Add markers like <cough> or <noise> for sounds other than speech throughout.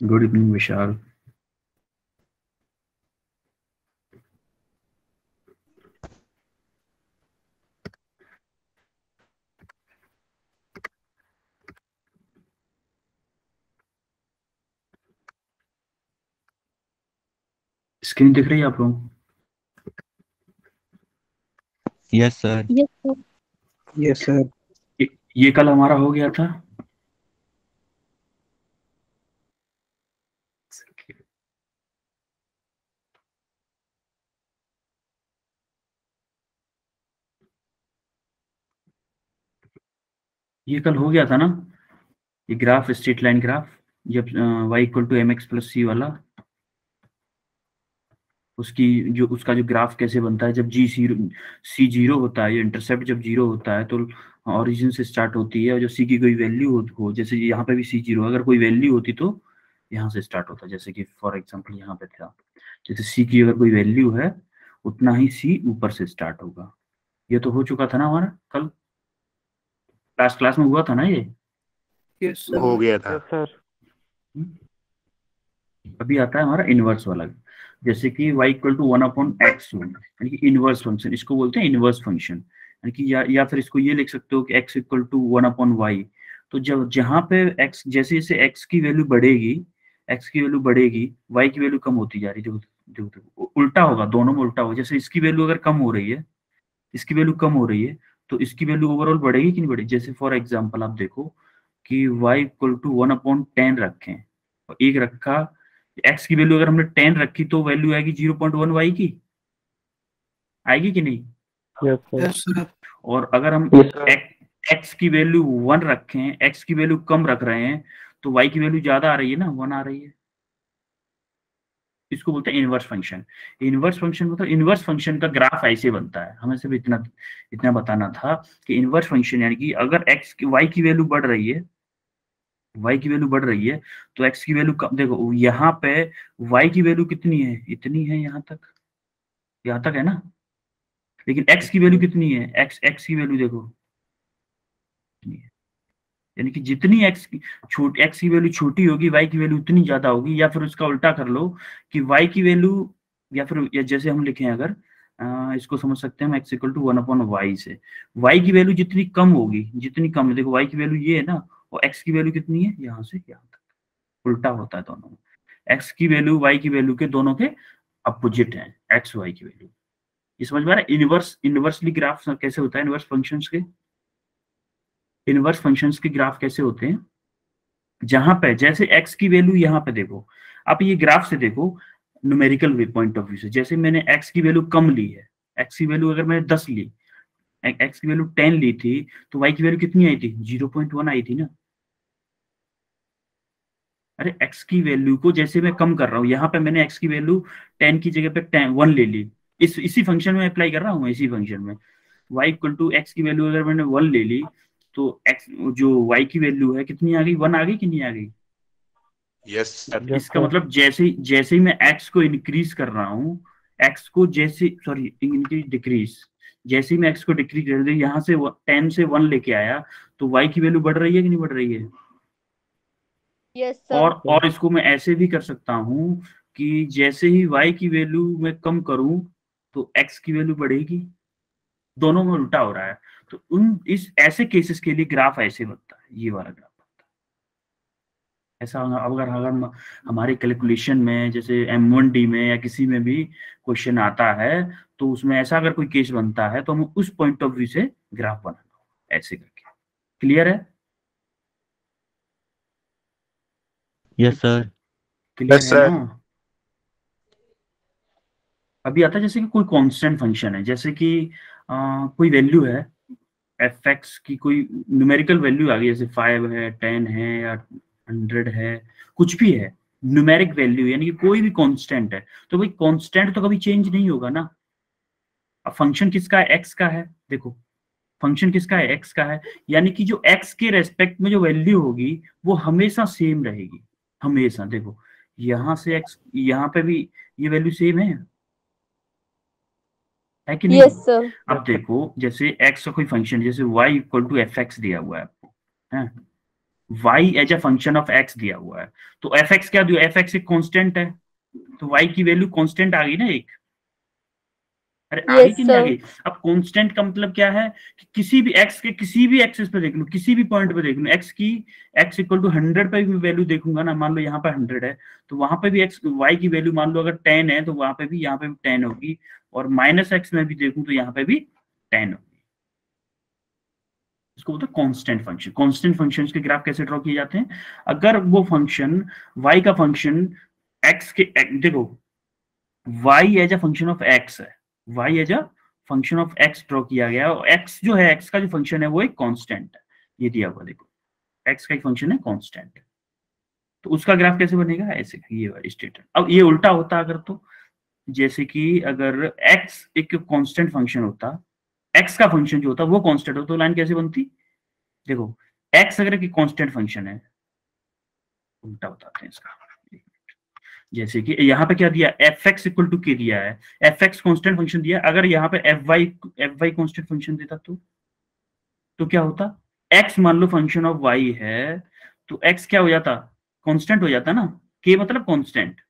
Good evening विशाल screen दिख रही है आप लोग yes sir yes sir yes sir ये, ये कल हमारा हो गया था। ये कल हो गया था ना ये ग्राफ स्ट्रेट लाइन ग्राफ जब y equal to M X plus C वाला। उसकी जो उसका जो ग्राफ कैसे बनता है जब जी ज़ीरो सी ज़ीरो होता है ये इंटरसेप्ट जब ज़ीरो होता है तो ऑरिजिन से स्टार्ट होती है और जो सी की कोई वैल्यू हो, हो जैसे यहाँ पे भी सी ज़ीरो अगर कोई वैल्यू होती तो यहाँ से स्टार्ट होता जैसे कि फॉर एग्ज़ाम्पल यहाँ पे था। जैसे सी की अगर कोई वैल्यू है उतना ही सी ऊपर से स्टार्ट होगा। ये तो हो चुका था ना हमारा कल? क्लास क्लास में हुआ था ना ये? यस हो गया था। सर अभी आता है हमारा इनवर्स वाला। जैसे कि y equal to one upon X one यानी कि इनवर्स फ़ंक्शन इसको बोलते हैं इनवर्स फ़ंक्शन यानी कि या, या फिर इसको ये लिख सकते हो कि x equal to one upon Y तो जब जहाँ पे x जैसे जैसे x की वैल्यू बढ़ेगी x की वैल्यू बढ़ेगी y की वैल्यू कम होती जा रही है। उल्टा होगा दोनों में उल्टा होगा। जैसे इसकी वैल्यू अगर कम हो रही है इसकी वैल्यू कम हो रही है तो इसकी वैल्यू ओवरऑल बढ़ेगी कि नहीं बढ़ेगी? जैसे फॉर एग्ज़ाम्पल आप देखो कि y equal to one upon ten रखें और एक रखा x की वैल्यू अगर हमने टेन रखी तो वैल्यू आएगी ज़ीरो पॉइंट वन वाई की। आएगी कि नहीं? यस सर यस सर और अगर हम Yes, x की वैल्यू वन रखें x की वैल्यू कम रख रहे हैं तो y की वैल्यू ज़्यादा आ रही है ना? वन आ रही है। इसको बोलते हैं इनवर्स फ़ंक्शन इनवर्स फ़ंक्शन मतलब इनवर्स फ़ंक्शन का ग्राफ ऐसे बनता है। हमें सिर्फ़ इतना इतना बताना था कि इनवर्स फ़ंक्शन यानी कि अगर x की, y की वैल्यू बढ़ रही है, y की वैल्यू बढ़ रही है तो x की वैल्यू कम देखो, यहाँ पे y की वैल्यू कितनी है? इतनी है यहाँ तक। यहाँ तक है ना? लेकिन x की वैल्यू कितनी है? x x की वैल्यू देखो। यानी कि जितनी की छोटी x की वैल्यू छोटी होगी y की वैल्यू उतनी ज़्यादा होगी या फिर उसका उल्टा कर लो कि y की वैल्यू या फिर या जैसे हम लिखें अगर आ, इसको समझ सकते हैं हम x equal to one upon Y से। y की वैल्यू जितनी कम होगी जितनी कम देखो y की वैल्यू ये है ना और x की वैल्यू कितनी है? यहाँ से यहाँ तक। उल्टा होता है दोनों में। x की वैल्यू y की वैल्यू के दोनों के अपोजिट है एक्स वाई की वैल्यू ये समझ में आ रहा है? इनवर्स इनवर्सली ग्राफ कैसे होता है? इनवर्स फ़ंक्शंस के। इनवर्स फ़ंक्शंस के ग्राफ कैसे होते हैं? जहाँ पे, जैसे एक्स की वैल्यू यहाँ पे देखो। आप ये ग्राफ से देखो न्यूमेरिकल पॉइंट ऑफ़ व्यू से। जैसे मैंने x की वैल्यू कम ली है, x की वैल्यू अगर मैंने 10 ली, x की वैल्यू 10 ली थी तो वाई की वैल्यू कितनी आई थी? 0.1 आई थी ना। अरे एक्स की वैल्यू को जैसे मैं कम कर रहा हूँ, यहाँ पे मैंने एक्स की वैल्यू टेन की जगह पे 10 वन ले ली। इस, इसी फ़ंक्शन में अप्लाई कर रहा हूँ, इसी फ़ंक्शन में। y इक्वल टू एक्स की वैल्यू अगर मैंने वन ले ली तो x जो y की वैल्यू है कितनी आ गई? वन आ गई कि नहीं आ गई? यस Yes, इसका मतलब जैसे जैसे ही मैं x को इंक्रीज कर रहा हूँ x को जैसे सॉरी इंक्रीज डिक्रीज जैसे ही मैं x को डिक्रीज कर रही यहाँ से टेन से वन लेके आया तो y की वैल्यू बढ़ रही है कि नहीं बढ़ रही है? यस और और इसको मैं ऐसे भी कर सकता हूँ कि जैसे ही y की वैल्यू मैं कम करूँ तो x की वैल्यू बढ़ेगी। दोनों में उल्टा हो रहा है। तो उन इस ऐसे केसेस के लिए ग्राफ ऐसे बनता है ये वाला ग्राफ बनता है। ऐसा अगर अगर हमारे कैलकुलेशन में जैसे एम वन डी में या किसी में भी क्वेश्चन आता है तो उसमें ऐसा अगर कोई केस बनता है तो हम उस पॉइंट ऑफ़ व्यू से ग्राफ बनाना ऐसे करके। क्लियर है? यस सर क्लियर है ना? अभी आता है जैसे कि कोई कांस्टेंट फ़ंक्शन है जैसे कि आ, कोई वैल्यू है एफ़ एक्स की कोई न्यूमेरिकल वैल्यू आ गई, जैसे फाइव है टेन है, या हंड्रेड है, कुछ भी है न्यूमेरिक वैल्यू यानी कि कोई भी कांस्टेंट है तो भाई कांस्टेंट तो कभी चेंज नहीं होगा ना। अब फ़ंक्शन किसका है? एक्स का है, देखो। फ़ंक्शन किसका है? एक्स का है, यानी कि जो एक्स के रेस्पेक्ट में जो वैल्यू होगी, वो हमेशा सेम रहेगी, हमेशा, देखो। यहाँ से एक्स यहाँ पे भी ये वैल्यू सेम है? है कि नहीं? सर अब देखो जैसे x का कोई फ़ंक्शन जैसे y equal to F X दिया हुआ है आपको है? y as a function of x दिया हुआ है। तो एफ़ एक्स क्या दिया? एफ़ एक्स एक कांस्टेंट है। तो y की वैल्यू कांस्टेंट आ गई ना एक? अरे Yes, कि नहीं आ sir. गई? अब कांस्टेंट का मतलब क्या है? कि किसी भी x के किसी भी एक्सिस पे देख लो किसी भी पॉइंट पे देख लो। x की x इक्वल टू हंड्रेड पे भी वैल्यू देखूँगा ना मान लो यहाँ पे हंड्रेड है तो वहाँ पे भी x y की वैल्यू मान लो अगर टेन है तो वहाँ पे भी यहाँ पे भी टेन होगी। और माइनस एक्स में भी देखूँ तो यहाँ पे भी टेन होगी। इसको बोलते हैं कांस्टेंट फ़ंक्शन कांस्टेंट फ़ंक्शंस के ग्राफ कैसे ड्रॉ किए जाते हैं? अगर वो फ़ंक्शन y का फ़ंक्शन x के देखो, y as a function of x है। y as a function of x draw किया गया और x जो है, x का जो फ़ंक्शन है वो एक कांस्टेंट है। ये दिया हुआ देखो। x का एक फ़ंक्शन है कांस्टेंट तो उसका ग्राफ कैसे बनेगा? ऐसे, ये स्टेट अब ये उल्टा होता अगर तो जैसे कि अगर x एक कांस्टेंट फ़ंक्शन होता, x का फ़ंक्शन जो होता, वो कांस्टेंट होता तो लाइन कैसे बनती? देखो, x अगर एक कांस्टेंट फ़ंक्शन है, उल्टा बताते हैं इसका। जैसे कि यहाँ पे क्या दिया एफ़ एक्स इक्वल टू के दिया है। एफ़ एक्स कॉन्स्टेंट फ़ंक्शन दिया, अगर यहाँ पे F Y F Y constant function देता तो? तो क्या होता? एक्स मान लो फ़ंक्शन ऑफ़ वाई है तो एक्स क्या हो जाता? कॉन्स्टेंट हो जाता ना? के मतलब कांस्टेंट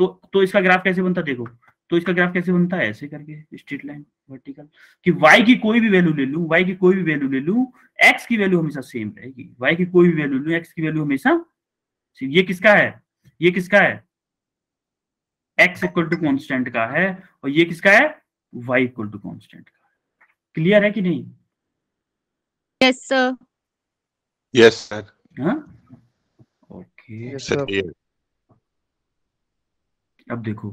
तो तो इसका ग्राफ कैसे बनता देखो तो इसका ग्राफ कैसे बनता है ऐसे करके स्ट्रेट लाइन वर्टिकल कि y की कोई भी वैल्यू ले लूँ y की कोई भी वैल्यू ले लूँ x की वैल्यू हमेशा सेम रहेगी y की कोई भी वैल्यू लूँ x की वैल्यू हमेशा। ये किसका है ये किसका है x इक्वल टू कॉन्स्टेंट का है और ये किसका है y इक्वल टू कॉन्स्टेंट का क्लियर है कि नहीं Yes, sir. Yes, sir. हाँ ओके sir. yeah. अब देखो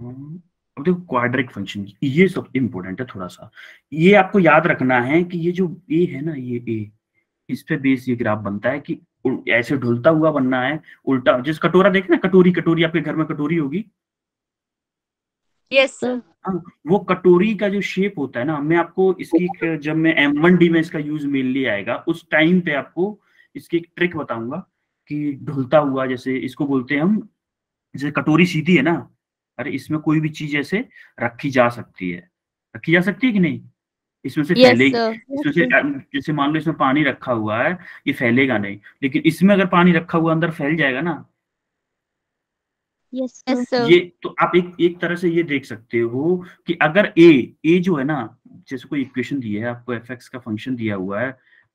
अब देखो क्वाड्रिक फ़ंक्शन ये सब इंपॉर्टेंट है थोड़ा सा। ये आपको याद रखना है कि ये जो ए है ना ये ए इस पे बेस ये ग्राफ बनता है कि ऐसे ढुलता हुआ बनना है उल्टा जिस कटोरा देखे ना कटोरी कटोरी आपके घर में कटोरी होगी? Yes, हाँ, वो कटोरी का जो शेप होता है ना मैं आपको इसकी जब मैं एम वन डी में इसका यूज़ मेनली आएगा उस टाइम पे आपको इसकी एक ट्रिक बताऊँगा कि ढुलता हुआ जैसे इसको बोलते हैं हम जैसे कटोरी सीधी है ना अरे इसमें कोई भी चीज़ ऐसे रखी जा सकती है। रखी जा सकती है कि नहीं? इसमें से Yes, फैलेगी इसमें से जैसे मान लो इसमें पानी रखा हुआ है ये फैलेगा नहीं। लेकिन इसमें अगर पानी रखा हुआ अंदर फैल जाएगा ना? Yes. ये तो आप एक एक तरह से ये देख सकते हो कि अगर ए ए जो है ना जैसे कोई इक्वेशन दी है आपको एफ़ एक्स का फ़ंक्शन दिया हुआ है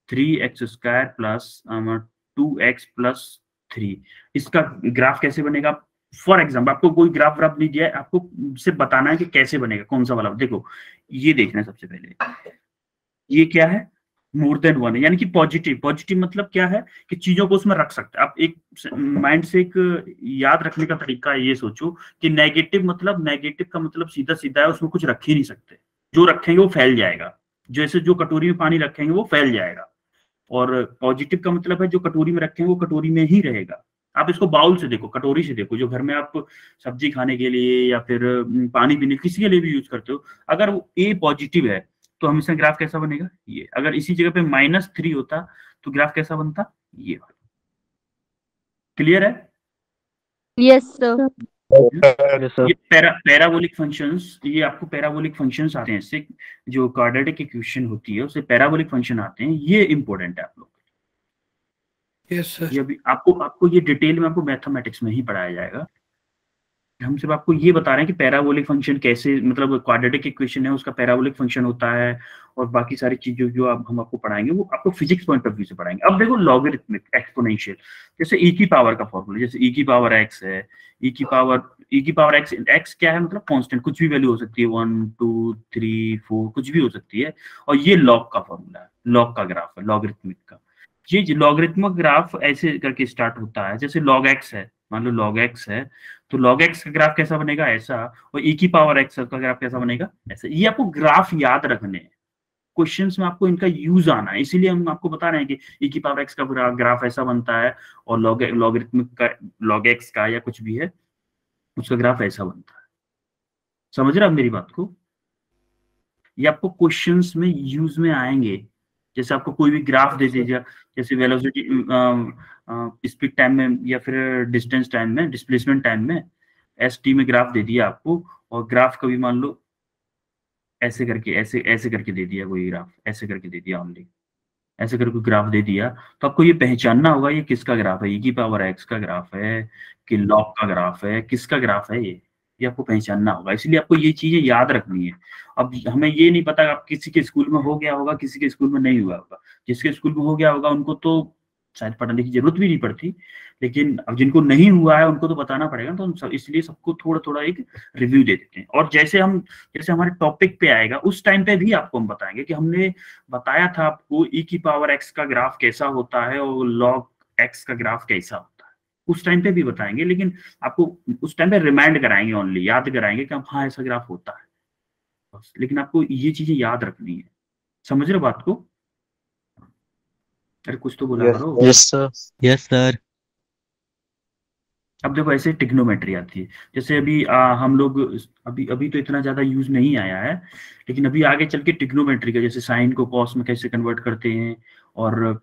three X square plus two X plus three इसका ग्राफ कैसे बनेगा? फॉर एग्ज़ाम्पल आपको कोई ग्राफ व्राफ नहीं दिया है, आपको सिर्फ़ बताना है कि कैसे बनेगा, कौन सा वाला। देखो, ये देखना सबसे पहले। ये क्या है? मोर देन वन यानी कि पॉजिटिव पॉजिटिव मतलब क्या है? कि चीज़ों को उसमें रख सकते आप एक माइंड से एक याद रखने का तरीका ये सोचो कि नेगेटिव मतलब नेगेटिव का मतलब सीधा सीधा है, उसमें कुछ रख ही नहीं सकते। जो रखेंगे वो फैल जाएगा। जैसे जो कटोरी में पानी रखेंगे वो फैल जाएगा। और पॉजिटिव का मतलब है, जो कटोरी में रखेंगे वो कटोरी में ही रहेगा। आप इसको बाउल से देखो कटोरी से देखो जो घर में आप सब्ज़ी खाने के लिए या फिर पानी पीने किसी के लिए भी यूज़ करते हो अगर वो ए पॉजिटिव है तो हमेशा ग्राफ कैसा बनेगा? ये। अगर इसी जगह पे माइनस थ्री होता तो ग्राफ कैसा बनता? ये क्लियर है? Yes. Yes, ये पैरा पैराबोलिक फ़ंक्शंस ये आपको पैराबोलिक फ़ंक्शंस आते हैं इससे जो क्वाड्रेटिक इक्वेशन होती है उससे पैराबोलिक फ़ंक्शन आते हैं ये इंपॉर्टेंट है आप लोग। Yes, sir. ये अभी आपको आपको ये डिटेल में आपको मैथमेटिक्स में ही पढ़ाया जाएगा। हम सिर्फ़ आपको ये बता रहे हैं कि पैराबोलिक फ़ंक्शन कैसे मतलब क्वाड्रेटिक इक्वेशन है उसका पैराबोलिक फ़ंक्शन होता है और बाकी सारी चीज़ें जो आप हम आपको पढ़ाएँगे वो आपको फिजिक्स पॉइंट ऑफ़ व्यू से पढ़ाएँगे। अब देखो लॉगरिथमिक एक्सपोनेंशियल जैसे ई की पावर का फॉर्मूला जैसे ई की पावर एक्स है ई की पावर ई की पावर एक्स एक्स क्या है मतलब कॉन्स्टेंट कुछ भी वैल्यू हो सकती है वन टू थ्री फोर कुछ भी हो सकती है। और ये लॉग का फॉर्मूला है लॉग का ग्राफ है लॉगरिथमिक का। ये लॉगरिथमिक ग्राफ ऐसे करके स्टार्ट होता है, जैसे लॉग एक्स है, मान लो लॉग एक्स है तो लॉग एक्स का ग्राफ कैसा बनेगा? ऐसा, और ई की पावर एक्स का ग्राफ कैसा बनेगा? ऐसा। ये आपको ग्राफ याद रखने हैं। क्वेश्चंस में आपको इनका यूज़ आना है, इसीलिए हम आपको बता रहे हैं कि ई की पावर एक्स का ग्राफ ऐसा बनता है, और लॉग लॉगरिथमिक का लॉग एक्स का या कुछ भी है, उसका ग्राफ ऐसा बनता है। समझ रहे आप मेरी बात को? ये आपको क्वेश्चंस में यूज़ में आएँगे। जैसे आपको कोई भी ग्राफ दे दीजिए, जैसे वेलोसिटी स्पीड टाइम में या फिर डिस्टेंस टाइम में डिस्प्लेसमेंट टाइम में एस टी में ग्राफ दे दिया आपको और ग्राफ कभी मान लो, ऐसे करके, ऐसे ऐसे करके दे दिया कोई ग्राफ ऐसे करके दे दिया ओनली ऐसे करके ग्राफ दे दिया तो आपको ये पहचानना होगा ये किसका ग्राफ है? ई की पावर एक्स का ग्राफ है, कि लॉग का ग्राफ है, किसका ग्राफ है ये? ये आपको पहचानना होगा। इसलिए आपको ये चीज़ें याद रखनी है। अब हमें ये नहीं पता आप किसी के स्कूल में हो गया होगा, किसी के स्कूल में नहीं हुआ होगा। जिसके स्कूल में हो गया होगा, उनको तो शायद पढ़ने की ज़रूरत भी नहीं पड़ती। लेकिन अब जिनको नहीं हुआ है, उनको तो बताना पड़ेगा तो हम सब, इसलिए सबको थोड़ा थोड़ा एक रिव्यू दे देते हैं। और जैसे हम, जैसे हमारे टॉपिक पे आएगा, उस टाइम पे भी आपको हम बताएँगे कि हमने बताया था आपको ई की पावर एक्स का ग्राफ कैसा होता है और लॉग एक्स का ग्राफ कैसा होता है। उस टाइम पे भी बताएँगे लेकिन आपको उस टाइम पे रिमाइंड कराएँगे ओनली याद कराएँगे कि हाँ ऐसा ग्राफ होता है। बस लेकिन आपको ये चीज़ें याद रखनी है। समझ रहे बात को? अरे कुछ तो बोला करो। यस सर यस सर अब देखो ऐसे टिग्नोमेट्री आती है। जैसे अभी आ, हम लोग अभी अभी तो इतना ज़्यादा यूज़ नहीं आया है लेकिन अभी आगे चल के टिग्नोमेट्री का जैसे साइन को कॉस में कैसे कन्वर्ट करते हैं और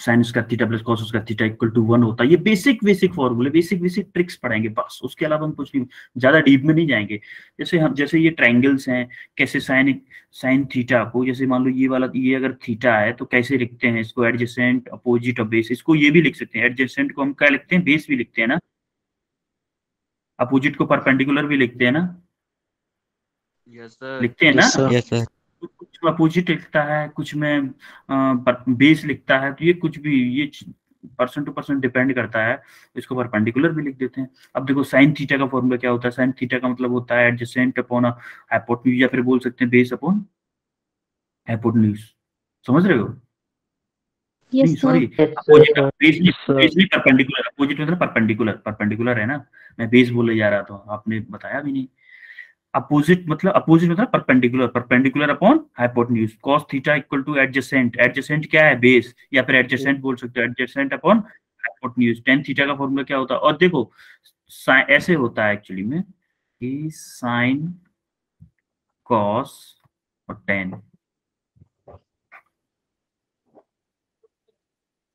साइन उसका थीटा प्लस कॉस उसका थीटा इक्वल टू वन होता है। ये बेसिक बेसिक फॉर्मूले बेसिक बेसिक ट्रिक्स पढ़ाएँगे बस। उसके अलावा हम कुछ नहीं ज़्यादा डीप में नहीं जाएँगे। जैसे हम जैसे ये ट्रायंगल्स हैं कैसे साइन साइन थीटा को जैसे मान लो ये वाला ये अगर थीटा है तो कैसे लिखते हैं इसको? एडजेसेंट अपोजिट और बेस इसको ये भी लिख सकते हैं। एडजेसेंट को हम क्या लिखते हैं? बेस भी लिखते हैं ना। अपोजिट को परपेंडिकुलर भी लिखते हैं ना। यस सर लिखते हैं ना? यस सर कुछ में अपोजिट लिखता है कुछ में बेस लिखता है तो ये कुछ भी ये परसेंट टू परसेंट डिपेंड करता है इसको परपेंडिकुलर भी लिख देते हैं। अब देखो साइन थीटा का फॉर्मूला क्या होता है? साइन थीटा का मतलब होता है एडजेसेंट अपॉन हाइपोटेन्यूज या फिर बोल सकते हैं बेस अपॉन हाइपोटेन्यूज समझ रहे हो. सॉरी परपेंडिकुलर अपोजिट मतलब परपेंडिकुलर परपेंडिकुलर है ना मैं बेस बोले जा रहा था आपने बताया भी नहीं। अपोजिट मतलब अपोजिट मतलब perpendicular perpendicular upon hypotenuse cos theta equal to adjacent adjacent क्या है? बेस या फिर एडजेसेंट बोल सकते हो. Adjacent upon hypotenuse tan theta का फॉर्मूला क्या होता है? और देखो ऐसे होता है एक्चुअली में कि sin cos और tan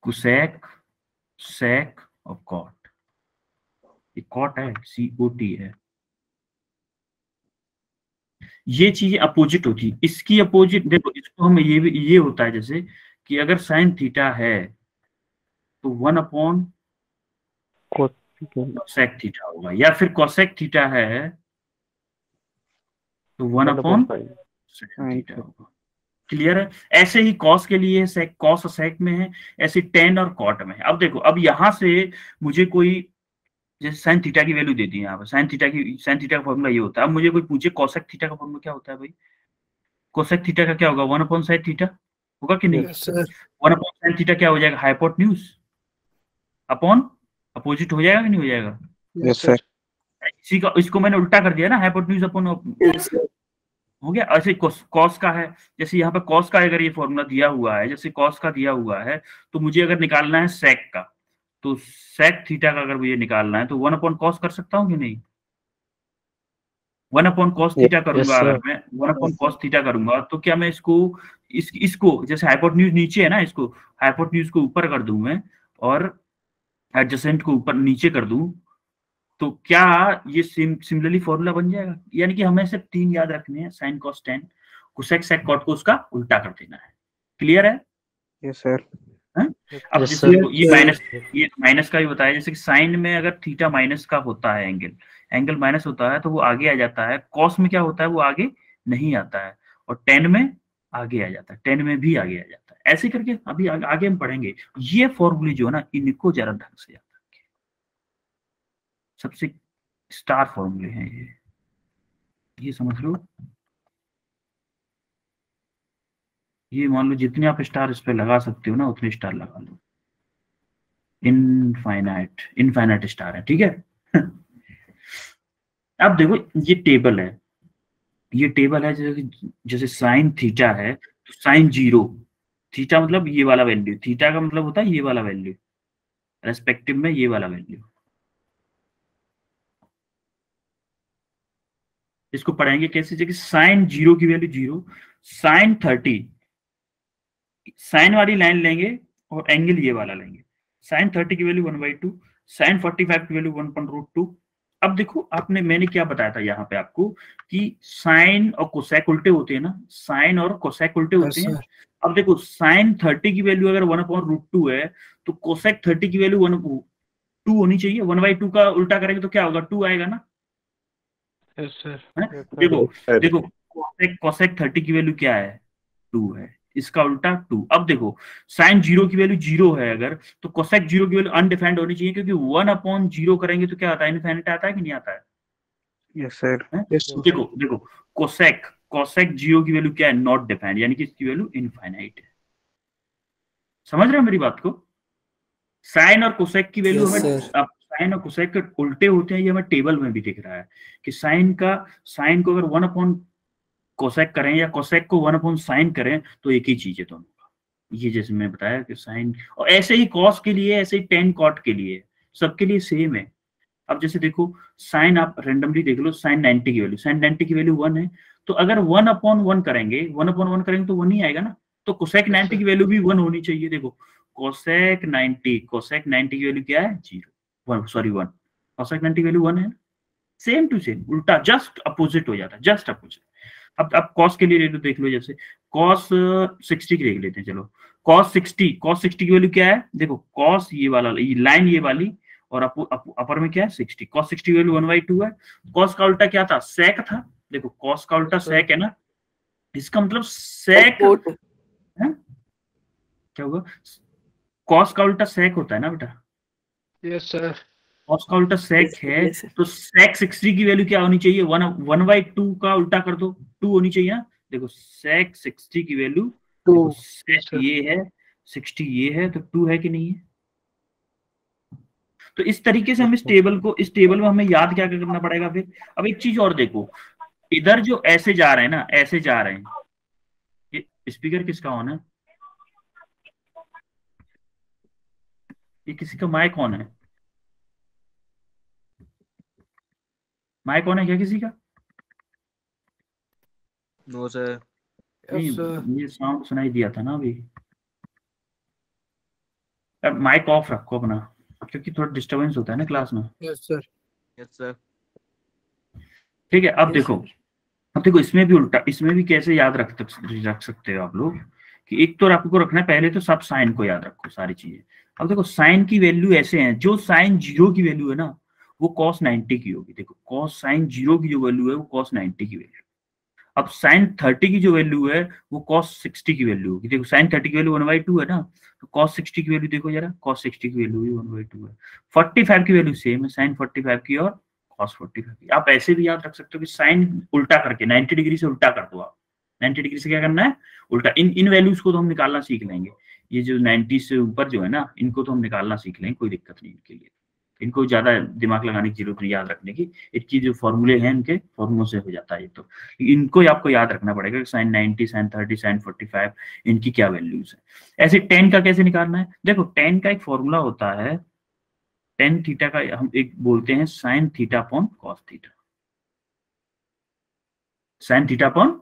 कुसेक सेक और कॉट ये कॉट है सी ओ टी है. ये चीज़ें अपोजिट होती है इसकी अपोजिट देखो इसको हम ये भी ये होता है जैसे कि अगर साइन थीटा है तो वन अपॉन सेक थीटा होगा या फिर कोसेक थीटा है तो वन अपॉन थीटा होगा। क्लियर है? ऐसे ही कॉस के लिए सेक कॉस और सेक में है ऐसे टेन और कॉट में है। अब देखो अब यहाँ से मुझे कोई जैसे साइन थीटा की वैल्यू दे दी यहाँ पर। साइन थीटा की साइन थीटा का फॉर्मूला ये होता है। अब मुझे कोई पूछे कॉसेक थीटा का फॉर्मूला क्या होता है भाई? कोसेक थीटा का क्या होगा? वन अपॉन साइन थीटा होगा कि नहीं? वन अपॉन साइन थीटा क्या हो जाएगा? हाइपोटेन्यूज अपॉन अपोजिट हो जाएगा कि नहीं हो जाएगा? Yes, sir. इसी का इसको मैंने उल्टा कर दिया ना हाइपोटेन्यूज अपॉन Yes, हो गया? ऐसे कॉस का है। जैसे यहाँ पर कॉस का अगर ये फॉर्मूला दिया हुआ है जैसे कॉस का दिया हुआ है तो मुझे अगर निकालना है सेक का। तो सेक थीटा का अगर मुझे निकालना है तो वन अपॉन कॉस कर सकता हूँ कि नहीं? वन अपॉन कॉस थीटा करूँगा अगर मैं वन अपॉन कॉस थीटा करूँगा तो क्या मैं इसको इस इसको जैसे हाइपोटेन्यूज नीचे है ना इसको हाइपोटेन्यूज को ऊपर कर दूँ मैं और एडजेसेंट को ऊपर नीचे कर दूँ तो क्या ये सिम सिमिलरली फॉर्मूला बन जाएगा? यानी कि हमें सिर्फ़ तीन याद रखने हैं sine cos tan cosec sec cot को उसका उल्टा कर देना है। क्लियर है? Yes, sir. अब Yes, जैसे ये माइनस ये माइनस का भी बताया जैसे कि साइन में अगर थीटा माइनस का होता है एंगल एंगल माइनस होता है तो वो आगे आ जाता है। कॉस में क्या होता है? वो आगे नहीं आता है। और टेन में आगे आ जाता है। टेन में भी आगे आ जाता है। ऐसे करके अभी आगे, आगे हम पढ़ेंगे। ये फॉर्मूले जो है ना इनको जरा ढंग से याद रखें। सबसे स्टार फॉर्मूले हैं ये। ये समझ लो। ये मान लो जितने आप स्टार इस पर लगा सकते हो ना, उतने स्टार लगा लो। इनफाइनाइट इनफाइनाइट स्टार है, ठीक है? <laughs> अब देखो, ये टेबल है। ये टेबल है जैसे जैसे साइन थीटा है तो साइन ज़ीरो थीटा मतलब ये वाला वैल्यू थीटा का मतलब होता है ये वाला वैल्यू रेस्पेक्टिव में ये वाला वैल्यू इसको पढ़ाएँगे कैसे? जैसे साइन ज़ीरो की value zero sine thirty sine वाली लाइन लेंगे और एंगल ये वाला लेंगे। साइन थर्टी की value one by two sine forty five की value one point root two. अब देखो आपने मैंने क्या बताया था यहाँ पे आपको कि साइन और कोसेक उल्टे होते हैं ना। साइन और कोसेक उल्टे होते हैं। अब देखो साइन थर्टी की वैल्यू अगर वन अपॉन रूट टू है तो कोसेक थर्टी की वैल्यू वन टू होनी चाहिए। वन बाई टू का उल्टा करेंगे तो क्या होगा? टू आएगा ना. देखो. देखो कोसेक कोसेक थर्टी की वैल्यू क्या है? टू है। इसका उल्टा टू अब देखो साइन ज़ीरो की वैल्यू ज़ीरो है अगर तो कोसेक ज़ीरो की वैल्यू अनडिफाइंड होनी चाहिए क्योंकि वन अपॉन ज़ीरो करेंगे तो क्या आता है? इनफाइनाइट आता है कि नहीं आता है? Sir. हैं? देखो देखो कोसेक कोसेक ज़ीरो की वैल्यू क्या है? नॉट डिफाइंड यानी कि इसकी वैल्यू इनफाइनाइट है। समझ रहे हो मेरी बात को? साइन और कोसेक की वैल्यू Yes, हमें अब साइन और कोसेक के उल्टे होते हैं ये हमें टेबल में भी दिख रहा है कि साइन का साइन को अगर वन अपॉन कोसेक करें या कोसेक को वन अपॉन साइन करें तो एक ही चीज़ है दोनों का। ये जैसे मैं बताया कि साइन और ऐसे ही कॉस के लिए ऐसे ही टेन कॉट के लिए सबके लिए सेम है। अब जैसे देखो साइन आप रेंडमली देख लो साइन 90 की वैल्यू साइन 90 की वैल्यू वन है तो अगर वन अपॉन वन करेंगे वन अपॉन वन करेंगे तो वन ही आएगा ना? तो कोसेक 90 की वैल्यू भी वन होनी चाहिए देखो। कोसेक 90 कोसेक 90 की वैल्यू क्या है? Zero one sorry one cosec 90 की वैल्यू वन है सेम टू सेम उल्टा जस्ट अपोजिट हो जाता है जस्ट अपोजिट अब अब कॉस के लिए लो देख लो जैसे। कॉस सिक्सटी की देख लेते हैं चलो। कॉस सिक्सटी कॉस सिक्सटी की वैल्यू क्या है? देखो कॉस ये वाला ये लाइन ये वाली और अप, अप, अपर में क्या है? Sixty cos sixty value one by two है। कॉस का उल्टा क्या था? सेक था। देखो कॉस का उल्टा सेक है ना? इसका मतलब सेक है? क्या होगा? कॉस का उल्टा सेक होता है ना बेटा? Yes, sir. कॉस का उल्टा सेक है तो सेक सिक्सटी की वैल्यू क्या होनी चाहिए? वन वन बाई टू का उल्टा कर दो। टू होनी चाहिए ना? देखो सेक सिक्सटी की वैल्यू. सेक ये है सिक्सटी ये है तो टू है कि नहीं है? तो इस तरीके से हम इस टेबल को इस टेबल में हमें याद क्या करना पड़ेगा फिर? अब एक चीज़ और देखो। इधर जो ऐसे जा रहे हैं ना ऐसे जा रहे हैं। ये स्पीकर किसका ऑन है? ये किसी का माइक ऑन है। माइक ऑन है क्या किसी का? Yes, sir. ये साउंड सुनाई दिया था ना अभी। अब माइक ऑफ़ रखो अपना क्योंकि थोड़ा डिस्टरबेंस होता है ना क्लास में। Yes, sir. Yes, sir. ठीक है अब Yes, देखो। अब देखो इसमें भी उल्टा इसमें भी कैसे याद रख रख सकते हो आप लोग? कि एक तो आपको रखना है पहले तो सब साइन को याद रखो सारी चीज़ें। अब देखो साइन की वैल्यू ऐसे है जो साइन ज़ीरो की वैल्यू है ना वो कॉस 90 की होगी। देखो कॉस साइन ज़ीरो की जो वैल्यू है, वो कॉस 90 की वैल्यू अब साइन 30 की जो वैल्यू है, वो कॉस 60 की वैल्यू होगी। देखो साइन 30 की वैल्यू वन बाई टू है ना? तो कॉस 60 की वैल्यू देखो जरा कॉस 60 की वैल्यू वन बाई टू है। 45 की वैल्यू सेम है साइन 45 की और कॉस 45 की। आप ऐसे भी याद रख सकते हो कि साइन उल्टा करके 90 डिग्री से उल्टा कर दो आप। 90 डिग्री से क्या करना है? उल्टा। इन इन वैल्यूज़ को तो हम निकालना सीख लेंगे। ये जो 90 से ऊपर जो है ना, इनको तो हम निकालना सीख लेंगे, कोई दिक्कत नहीं इनके लिए। इनको ज़्यादा दिमाग लगाने की ज़रूरत नहीं, याद रखने की। इनकी जो फॉर्मूले हैं इनके फॉर्मूलों से हो जाता है ये तो। इनको ही आपको याद रखना पड़ेगा कि साइन 90 साइन 30 साइन 45 इनकी क्या वैल्यूज़ है। ऐसे टेन का कैसे निकालना है? देखो टेन का एक फॉर्मूला होता है टेन थीटा का हम एक बोलते हैं sine theta upon cos theta sine theta upon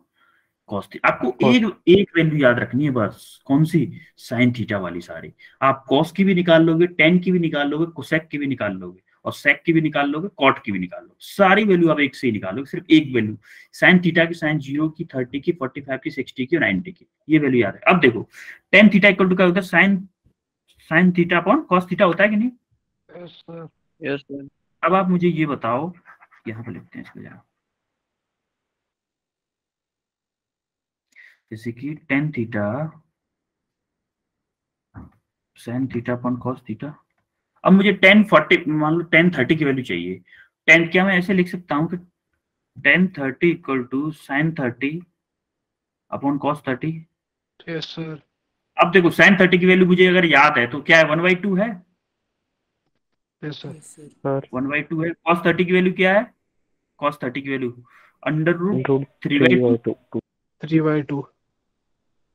cos theta आपको एक एक वैल्यू याद रखनी है बस कौन सी? साइन थीटा वाली सारी। आप कॉस की भी निकाल लोगे टेन की भी निकाल लोगे कोसेक की भी निकाल लोगे और सेक की भी निकाल लोगे कॉट की भी निकाल लोगे। सारी वैल्यू आप एक से ही निकालोगे सिर्फ़ एक वैल्यू साइन थीटा की साइन ज़ीरो की थर्टी की फोर्टी फाइव की सिक्सटी की और नाइनटी की। ये वैल्यू याद है। अब देखो टेन थीटा इक्वल टू क्या होता है? Sine sine theta upon cos theta होता है कि नहीं? Yes, sir. Yes, sir. अब आप मुझे ये बताओ यहाँ पे लिखते हैं इसको जरा। जैसे कि tan theta sine theta upon cos theta अब मुझे टेन फोर्टी मान लो टेन थर्टी की वैल्यू चाहिए। टेन क्या मैं ऐसे लिख सकता हूँ कि tan thirty equal to sine thirty upon cos thirty अब देखो साइन थर्टी की वैल्यू मुझे अगर याद है तो क्या है? वन बाई टू है? Yes, sir. One by two है। कॉस थर्टी की वैल्यू क्या है? कॉस थर्टी की value under root Root three by two three by two.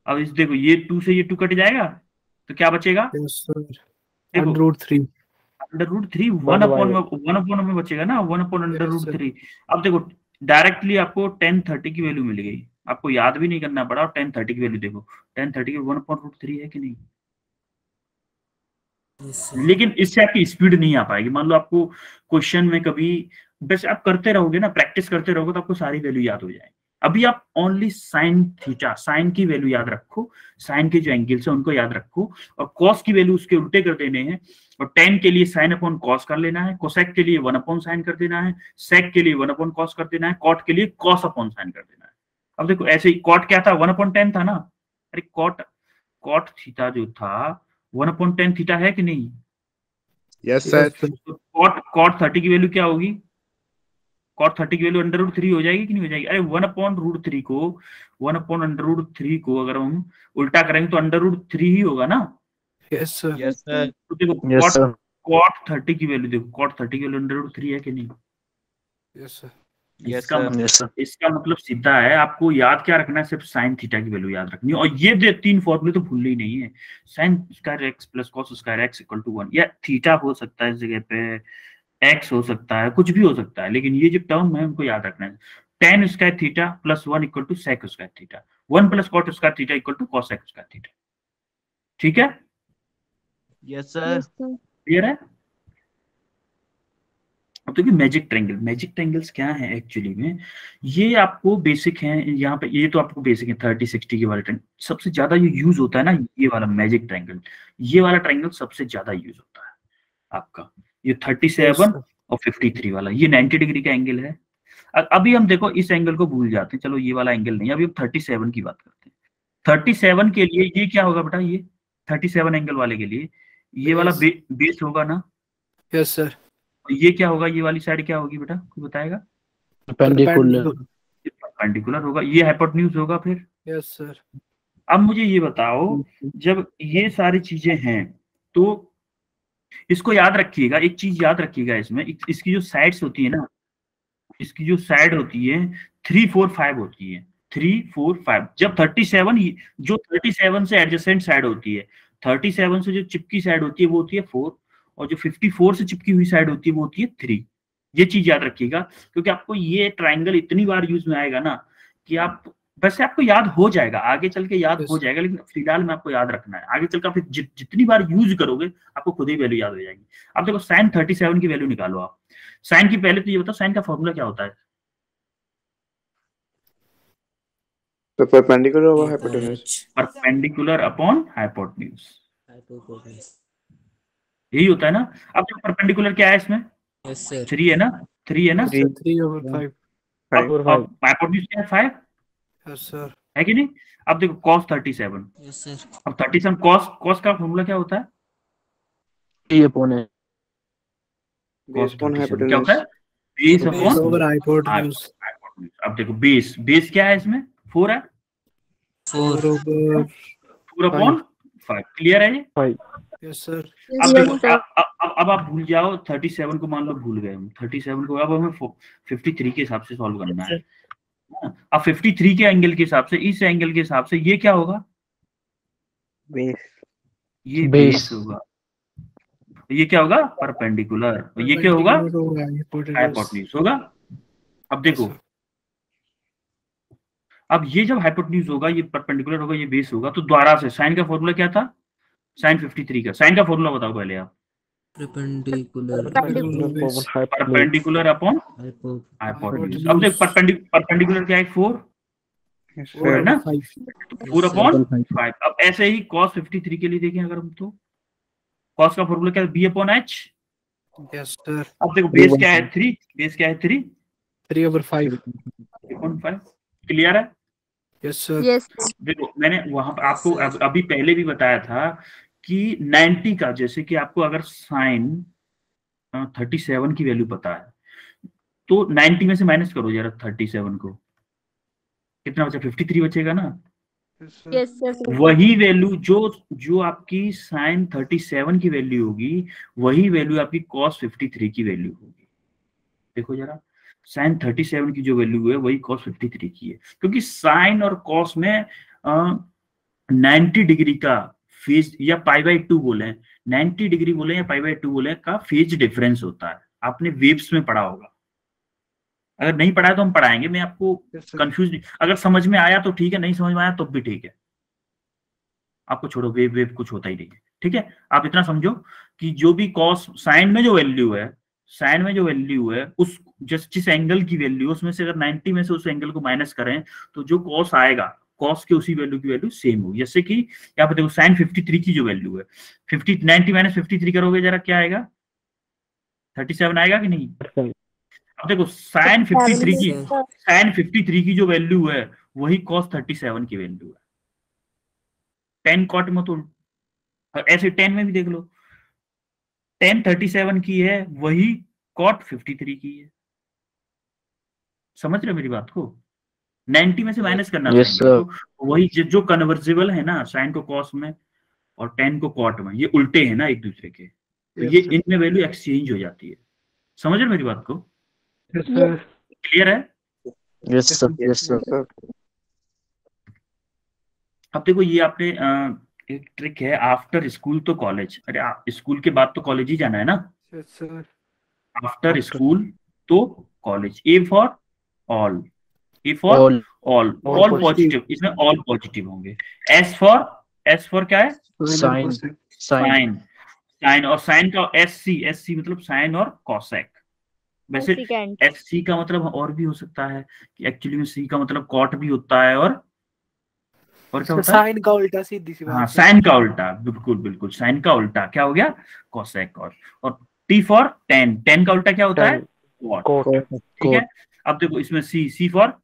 अब इस देखो ये टू से ये टू कट जाएगा तो क्या बचेगा. Under root three one upon में वन अपॉन में बचेगा ना? One upon under root three अब देखो डायरेक्टली आपको टेन थर्टी की वैल्यू मिल गई। आपको याद भी नहीं करना पड़ा और टेन थर्टी की वैल्यू देखो। टेन थर्टी की वन अपॉन रूट थ्री है कि नहीं? लेकिन इससे आपकी स्पीड नहीं आ पाएगी। मान लो आपको क्वेश्चन में कभी बस आप करते रहोगे ना प्रैक्टिस करते रहोगे तो आपको सारी वैल्यू याद हो जाएगी। अभी आप ओनली साइन थीटा साइन की वैल्यू याद रखो साइन के जो एंगल्स है उनको याद रखो और कॉस की वैल्यू उसके उल्टे कर देने हैं और टेन के लिए साइन अपॉन कॉस कर लेना है कोसेक के लिए वन अपॉन साइन कर देना है सेक के लिए वन अपॉन कॉस कर देना है कॉट के लिए कॉस अपॉन साइन कर देना है। अब देखो ऐसे ही कॉट क्या था? वन अपॉन टेन था ना? अरे कॉट कॉट थीटा जो था वन अपॉन टेन थीटा है कि नहीं? Yes, sir. Cot cot thirty की वैल्यू क्या होगी? कॉट थर्टी की वैल्यू अंडर रूट थ्री हो जाएगी कि नहीं हो जाएगी अरे वन अपॉन रूट थ्री को one upon under root three को अगर हम उल्टा करेंगे तो अंडर रूट थ्री ही होगा ना. Yes, sir. तो देखो कॉट कॉट थर्टी की वैल्यू देखो कॉट थर्टी की वैल्यू अंडर रूट थ्री है कि नहीं sir. Yes, इसका sir. मतलब Yes, sir. इसका मतलब सीधा है आपको याद क्या रखना है सिर्फ़ साइन थीटा की वैल्यू याद रखनी है और ये दे तीन फॉर्मूले तो भूलने ही नहीं है sine square x plus cos square x equal to one या थीटा हो सकता है इस जगह पे एक्स हो सकता है कुछ भी हो सकता है लेकिन ये जो टर्म है उनको याद रखना है। Tan square theta plus one equal to sec square theta one plus cot square theta equal to cosec square theta ठीक है? Yes, sir. Yes, sir. Clear है? अब देखिए मैजिक ट्रायंगल मैजिक ट्रायंगल्स क्या है एक्चुअली में? ये आपको बेसिक है यहाँ पे ये तो आपको बेसिक है थर्टी सिक्सटी के वाले ट्रायंगल सबसे ज़्यादा ये यूज़ होता है ना ये वाला मैजिक ट्रायंगल ये वाला ट्रायंगल सबसे ज़्यादा यूज़ होता है आपका। ये थर्टी सेवन और फिफ्टी थ्री वाला। ये नाइन्टी डिग्री का एंगल है। अभी हम देखो इस एंगल को भूल जाते हैं। चलो ये वाला एंगल नहीं अभी हम थर्टी सेवन की बात करते हैं। थर्टी सेवन के लिए ये क्या होगा बेटा ये? थर्टी सेवन एंगल वाले के लिए। ये वाला Yes. बे, बेस होगा ना? Yes, सर ये क्या होगा? ये वाली साइड क्या होगी बेटा? कोई बताएगा. परपेंडिकुलर होगा। ये हाइपोटेन्यूज होगा फिर। Yes, sir. अब मुझे ये बताओ जब ये सारी चीज़ें हैं तो इसको याद रखिएगा, एक चीज़ याद रखिएगा इसमें इसकी जो साइड्स होती है ना, इसकी जो साइड होती है थ्री फोर फाइव होती है थ्री फोर फाइव जब थर्टी सेवन जो थर्टी सेवन से एडजस्टेंट साइड होती है थर्टी सेवन से जो चिपकी साइड होती है, वो होती है फोर और जो फिफ्टी फोर से चिपकी हुई साइड होती है, वो होती है थ्री ये चीज़ याद रखिएगा, क्योंकि आपको ये ट्राइंगल इतनी बार यूज़ में आएगा ना, कि आप वैसे आपको याद हो जाएगा आगे चल के याद हो जाएगा लेकिन फ़िलहाल में आपको याद रखना है। आगे चल के आप जि, जितनी बार यूज़ करोगे आपको खुद ही वैल्यू याद हो जाएगी। अब देखो साइन थर्टी सेवन की वैल्यू निकालो आप। साइन की पहले तो ये बताओ साइन का फॉर्मूला क्या होता है? परपेंडिकुलर अपॉन हाइपोटेन्यूज यही होता है ना? अब देखो परपेंडिकुलर क्या है इसमें? थ्री है ना? थ्री है ना? थ्री क्या है? फाइव Yes, है कि नहीं? अब देखो cos thirty seven Yes, sir. अब थर्टी सेवन कॉस कॉस का फॉर्मूला क्या होता है? T upon क्या होता है? Base upon over hypotenuse. अब देखो बेस बेस क्या है इसमें? फोर है? Four. Four over. Four upon five clear है ये? Yes, sir. अब देखो अब अब- आप भूल जाओ 37 को मान लो भूल गए हम। 37 को अब हमें 53 के हिसाब से सॉल्व करना हाँ, अब 53 के एंगल के हिसाब से इस एंगल के हिसाब से ये क्या होगा? Base. ये Base. बेस होगा। ये क्या होगा? परपेंडिकुलर ये क्या होगा? हाइपोटेन्यूज होगा अब देखो। अब ये जब हाइपोटेन्यूज होगा ये परपेंडिकुलर होगा ये बेस होगा तो द्वारा से साइन का फॉर्मूला क्या था? साइन 53 का। साइन का फॉर्मूला बताओ पहले आप। Perpendicular. Perpendicular. Over hypotenuse. अब देख परपेंडिकुलर परपेंडिकुलर क्या है 4 Yes, Four है ना. Four upon five. फाइव अब ऐसे ही फिफ्टी थ्री के लिए देखें अगर हम तो कॉस का फॉर्मूला क्या है B upon H Yes, sir. अब देखो बेस क्या है थ्री बेस क्या है three Three over five. Upon five clear है Yes, sir. Yes. देखो मैंने वहाँ पर आपको अभी पहले भी बताया था कि 90 का जैसे कि आपको अगर साइन थर्टी सेवन की वैल्यू पता है तो 90 में से माइनस करो जरा 37 को। कितना बचा? 53 बचेगा ना? Yes, sir. Sir. वही वैल्यू जो जो आपकी साइन 37 की वैल्यू होगी वही वैल्यू आपकी कॉस 53 की वैल्यू होगी। देखो जरा साइन 37 की जो वैल्यू है वही कॉस 53 की है। क्योंकि साइन और कॉस में आ, 90 डिग्री का फ़ेज़ या पाई बाई टू बोले 90 डिग्री बोले या पाई बाई टू बोले का फ़ेज़ डिफरेंस होता है। आपने वेव्स में पढ़ा होगा। अगर नहीं पढ़ा है तो हम पढ़ाएँगे। मैं आपको कंफ्यूज नहीं अगर समझ में आया तो ठीक है नहीं समझ में आया तो भी ठीक है। आपको छोड़ो वेव वेव कुछ होता ही नहीं है। ठीक है? आप इतना समझो कि जो भी कॉस साइन में जो वैल्यू है साइन में जो वैल्यू है उस जिस जिस एंगल की वैल्यू उसमें से अगर 90 में से उस एंगल को माइनस करें तो जो कॉस आएगा कॉस के उसी वैल्यू की वैल्यू सेम होगी। जैसे कि यहाँ पे देखो साइन 53 की जो वैल्यू है 50 90 माइनस 53 करोगे जरा, क्या आएगा? 37 आएगा कि नहीं? अब देखो साइन 53 की साइन 53 की जो वैल्यू है, वही कॉस 37 की वैल्यू है। टेन कॉट में तो ऐसे टेन में भी देख लो। टेन थर्टी सेवन की है, वही कॉट फिफ्टी थ्री की है। समझ रहे हो मेरी बात को? 90 में से माइनस करना Yes, तो वही जो- जो कन्वर्जिबल है ना साइन को कॉस में और टेन को कॉट में ये उल्टे हैं ना एक दूसरे के। तो Yes, ये इनमें वैल्यू एक्सचेंज हो जाती है। समझ रहे मेरी बात को? Yes, क्लियर है? Yes sir yes sir sir. अब देखो ये आपने एक ट्रिक है आफ्टर स्कूल तो कॉलेज अरे स्कूल के बाद तो कॉलेज ही जाना है ना? Yes, after school to college A for all A for all all All all positive. Positive इसमें ऑल पॉजिटिव होंगे. एस फॉर एस फॉर क्या है? साइन साइन साइन और साइन का एस सी एस सी मतलब साइन और cosec वैसे. S C का मतलब और भी हो सकता है कि एक्चुअली में सी का मतलब कॉट भी होता है और और क्या होता है? साइन का उल्टा सीधी सी हाँ बात है। साइन का उल्टा बिल्कुल बिल्कुल। साइन का उल्टा क्या हो गया? कॉसेक और और टी फॉर टेन टेन का उल्टा क्या होता है? कॉट ठीक है? अब देखो इसमें C C for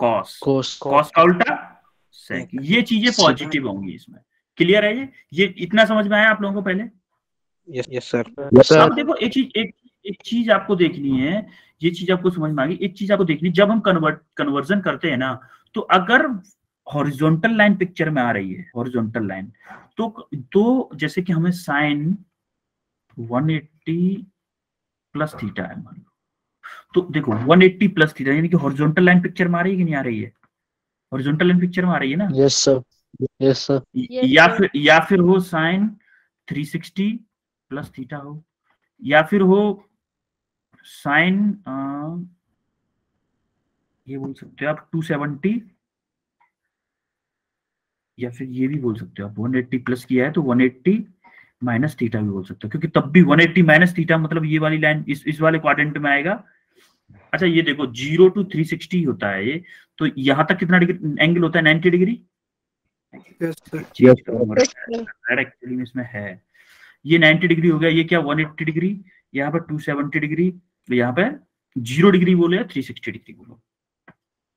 cos cos cos का उल्टा? सेक ये चीज़ें पॉजिटिव होंगी इसमें. क्लियर है ये? ये इतना समझ में आया आप लोगों को पहले? Yes, yes, sir. Yes sir देखो एक चीज़ एक एक चीज़ आपको देखनी है ये चीज़ आपको समझ में आ गई एक चीज़ आपको देखनी जब हम कन्वर्ट कन्वर्जन करते हैं ना तो अगर हॉरिजॉन्टल लाइन पिक्चर में आ रही है हॉरिजॉन्टल लाइन तो दो जैसे कि हमें साइन 180 प्लस थीटा है मान लो। तो देखो 180 प्लस थीटा यानी कि हॉरिजॉन्टल लाइन पिक्चर में आ रही है कि नहीं आ रही है? हॉरिजॉन्टल लाइन पिक्चर में आ रही है ना? Yes sir yes sir Yes, या फिर या फिर हो साइन 360 प्लस थीटा हो या फिर हो साइन ये बोल सकते हो आप 270 या फिर ये भी बोल सकते हो आप 180 प्लस किया है तो 180 माइनस थीटा भी बोल सकते हो क्योंकि तब भी 180 माइनस थीटा मतलब ये वाली लाइन इस इस वाले क्वाड्रेंट में आएगा अच्छा ये देखो ज़ीरो टू थ्री सिक्सटी होता है ये तो यहाँ तक कितना डिग्री एंगल होता है 90 डिग्री? एक्चुअली में इसमें है। ये 90 डिग्री हो गया ये क्या 180 डिग्री? यहाँ पर 270 डिग्री तो यहाँ पर ज़ीरो डिग्री बोलो या 360 डिग्री बोलो।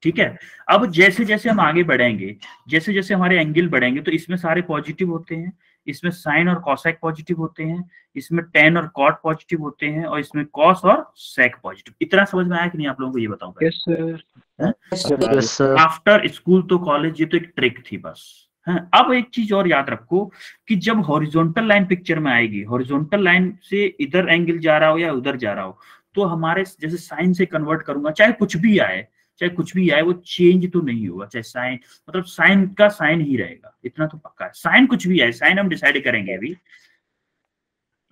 ठीक है? अब जैसे जैसे हम आगे बढ़ेंगे जैसे जैसे हमारे एंगल बढ़ेंगे तो इसमें सारे पॉजिटिव होते हैं। इसमें साइन और कॉसेक पॉजिटिव होते हैं इसमें टेन और कॉट पॉजिटिव होते हैं और इसमें कॉस और सेक पॉजिटिव इतना समझ में आया कि नहीं? आप लोगों को ये बताऊँ Yes, sir. Yes sir after school to college ये तो एक ट्रिक थी बस। है अब एक चीज़ और याद रखो कि जब हॉरिजॉन्टल लाइन पिक्चर में आएगी हॉरिजॉन्टल लाइन से इधर एंगल जा रहा हो या उधर जा रहा हो तो हमारे जैसे साइन से कन्वर्ट करूँगा चाहे कुछ भी आए चाहे कुछ भी आए वो चेंज तो नहीं होगा चाहे साइन मतलब साइन का साइन ही रहेगा इतना तो पक्का है। साइन कुछ भी आए साइन हम डिसाइड करेंगे अभी।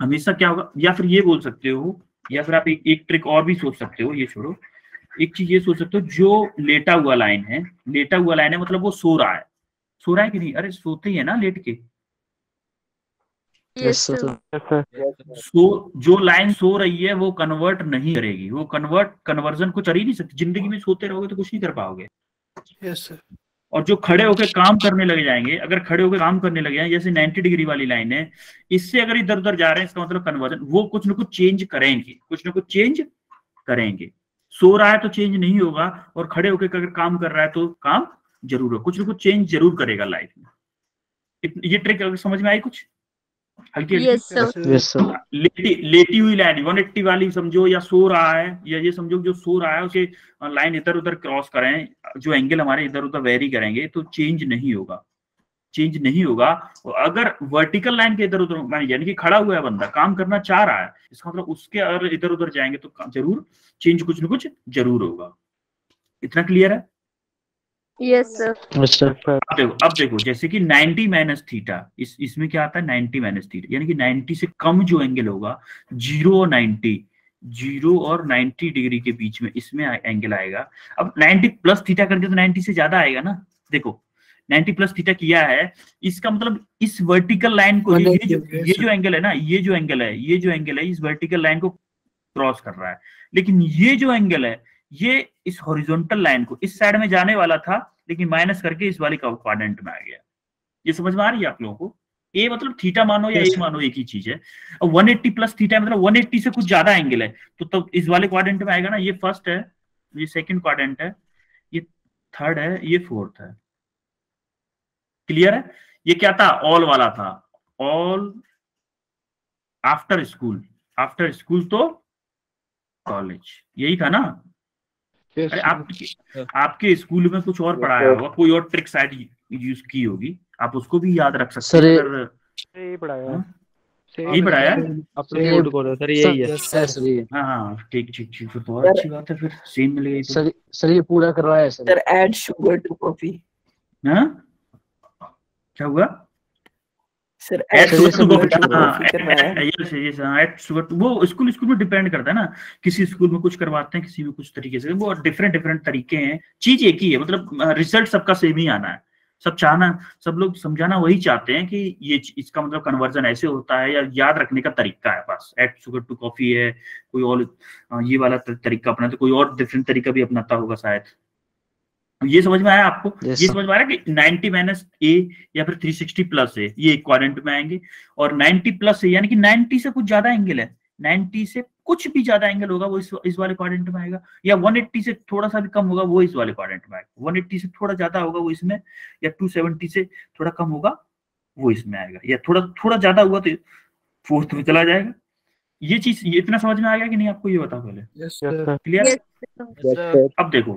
हमेशा क्या होगा या फिर ये बोल सकते हो या फिर आप एक, एक ट्रिक और भी सोच सकते हो ये छोड़ो। एक चीज़ ये सोच सकते हो जो लेटा हुआ लाइन है लेटा हुआ लाइन है मतलब वो सो रहा है। सो रहा है कि नहीं? अरे सोते ही है ना लेट के Yes, yes sir. Sir so जो लाइन सो रही है वो कन्वर्ट नहीं करेगी। वो कन्वर्ट कन्वर्जन कुछ कर ही नहीं सकती। ज़िंदगी में सोते रहोगे तो कुछ नहीं कर पाओगे। Yes, sir. और जो खड़े होकर काम करने लग जाएँगे अगर खड़े होकर काम करने लगे जाएँगे जैसे 90 डिग्री वाली लाइन है इससे अगर इधर उधर जा रहे हैं इसका मतलब कन्वर्जन वो कुछ ना कुछ चेंज करेंगे। कुछ ना कुछ चेंज करेंगे। सो रहा है तो चेंज नहीं होगा और खड़े होकर अगर काम कर रहा है तो काम ज़रूर होगा। कुछ ना कुछ चेंज ज़रूर करेगा लाइफ में। ये ट्रिक अगर समझ में आई कुछ? हल्की लेटी लेटी हुई लाइन वन एट्टी वाली समझो या सो रहा है या ये समझो जो सो रहा है उसे लाइन इधर उधर क्रॉस करें जो एंगल हमारे इधर उधर वेरी करेंगे तो चेंज नहीं होगा। चेंज नहीं होगा। और अगर वर्टिकल लाइन के इधर उधर यानी कि खड़ा हुआ है बंदा काम करना चाह रहा है इसका मतलब उसके अगर इधर उधर जाएँगे तो ज़रूर चेंज कुछ ना कुछ ज़रूर होगा। इतना क्लियर है. यस सर अब देखो अब देखो जैसे कि 90 माइनस थीटा इस इसमें क्या आता है? 90 माइनस थीटा यानी कि 90 से कम जो एंगल होगा ज़ीरो और 90 ज़ीरो और 90 डिग्री के बीच में इसमें एंगल आएगा। अब 90 प्लस थीटा करके तो 90 से ज़्यादा आएगा ना? देखो 90 प्लस थीटा किया है इसका मतलब इस वर्टिकल लाइन को ये जो ये जो एंगल है ना ये जो एंगल है ये जो एंगल है इस वर्टिकल लाइन को क्रॉस कर रहा है। लेकिन ये जो एंगल है ये इस हॉरिजॉन्टल लाइन को इस साइड में जाने वाला था लेकिन माइनस करके इस वाले क्वाड्रेंट में आ गया। ये समझ में आ रही है आप लोगों को? ए मतलब थीटा मानो या ए मानो एक ही चीज़ है। और 180 प्लस थीटा मतलब 180 से कुछ ज़्यादा एंगल है। तो तब इस वाले क्वाड्रेंट में आएगा ना ये फ़र्स्ट है ये सेकंड क्वाड्रेंट है ये थर्ड है ये फोर्थ है। क्लियर है? ये क्या था? ऑल वाला था। All after school after school to college यही था ना? Yes. आपके आपके स्कूल में कुछ और पढ़ाया होगा कोई और ट्रिक साइड यूज़ की होगी? आप उसको भी याद रख सकते हैं ये- अगर यही पढ़ाया हाँ? यही पढ़ाया अपने नोट करो सर यही है। सर सर हाँ हाँ ठीक ठीक ठीक फिर बहुत अच्छी बात है फिर सेम मिल गई तो। सर सर ये पूरा है सर। To coffee. हाँ? क्या हुआ? add Sir, ये शुगर टू कॉफ़ी हाँ coffee करना यस यस शुगर टू वो स्कूल स्कूल में डिपेंड करता है ना किसी स्कूल में कुछ करवाते हैं किसी में कुछ तरीके से वो डिफरेंट डिफरेंट तरीके हैं चीज़ एक ही है मतलब रिज़ल्ट सबका सेम ही आना है सब चाहना सब लोग समझाना वही चाहते हैं कि ये इसका मतलब कन्वर्जन ऐसे होता है या याद रखने का तरीका है बस एड शुगर टू कॉफ़ी है कोई और ये वाला त- तरीका अपनाते कोई और डिफरेंट तरीका भी अपनाता होगा शायद। ये समझ में आया आपको? Yes, ये समझ में आ रहा है कि 90 माइनस ए या फिर 360 प्लस है ये क्वाड्रेंट में आएँगे। और 90 प्लस है यानी कि 90 से कुछ ज़्यादा एंगल है। 90 से कुछ भी ज़्यादा एंगल होगा वो इस, इस वाले क्वाड्रेंट में आएगा। या 180 से थोड़ा सा भी कम होगा वो इस वाले क्वाड्रेंट में आएगा। 180 से थोड़ा ज़्यादा होगा वो इसमें। या 270 से थोड़ा कम होगा वो इसमें आएगा। या थोड़ा थोड़ा ज़्यादा हुआ तो फोर्थ में चला जाएगा। ये चीज़ ये इतना समझ में आ गया कि नहीं? आपको ये बताओ पहले. क्लियर अब देखो।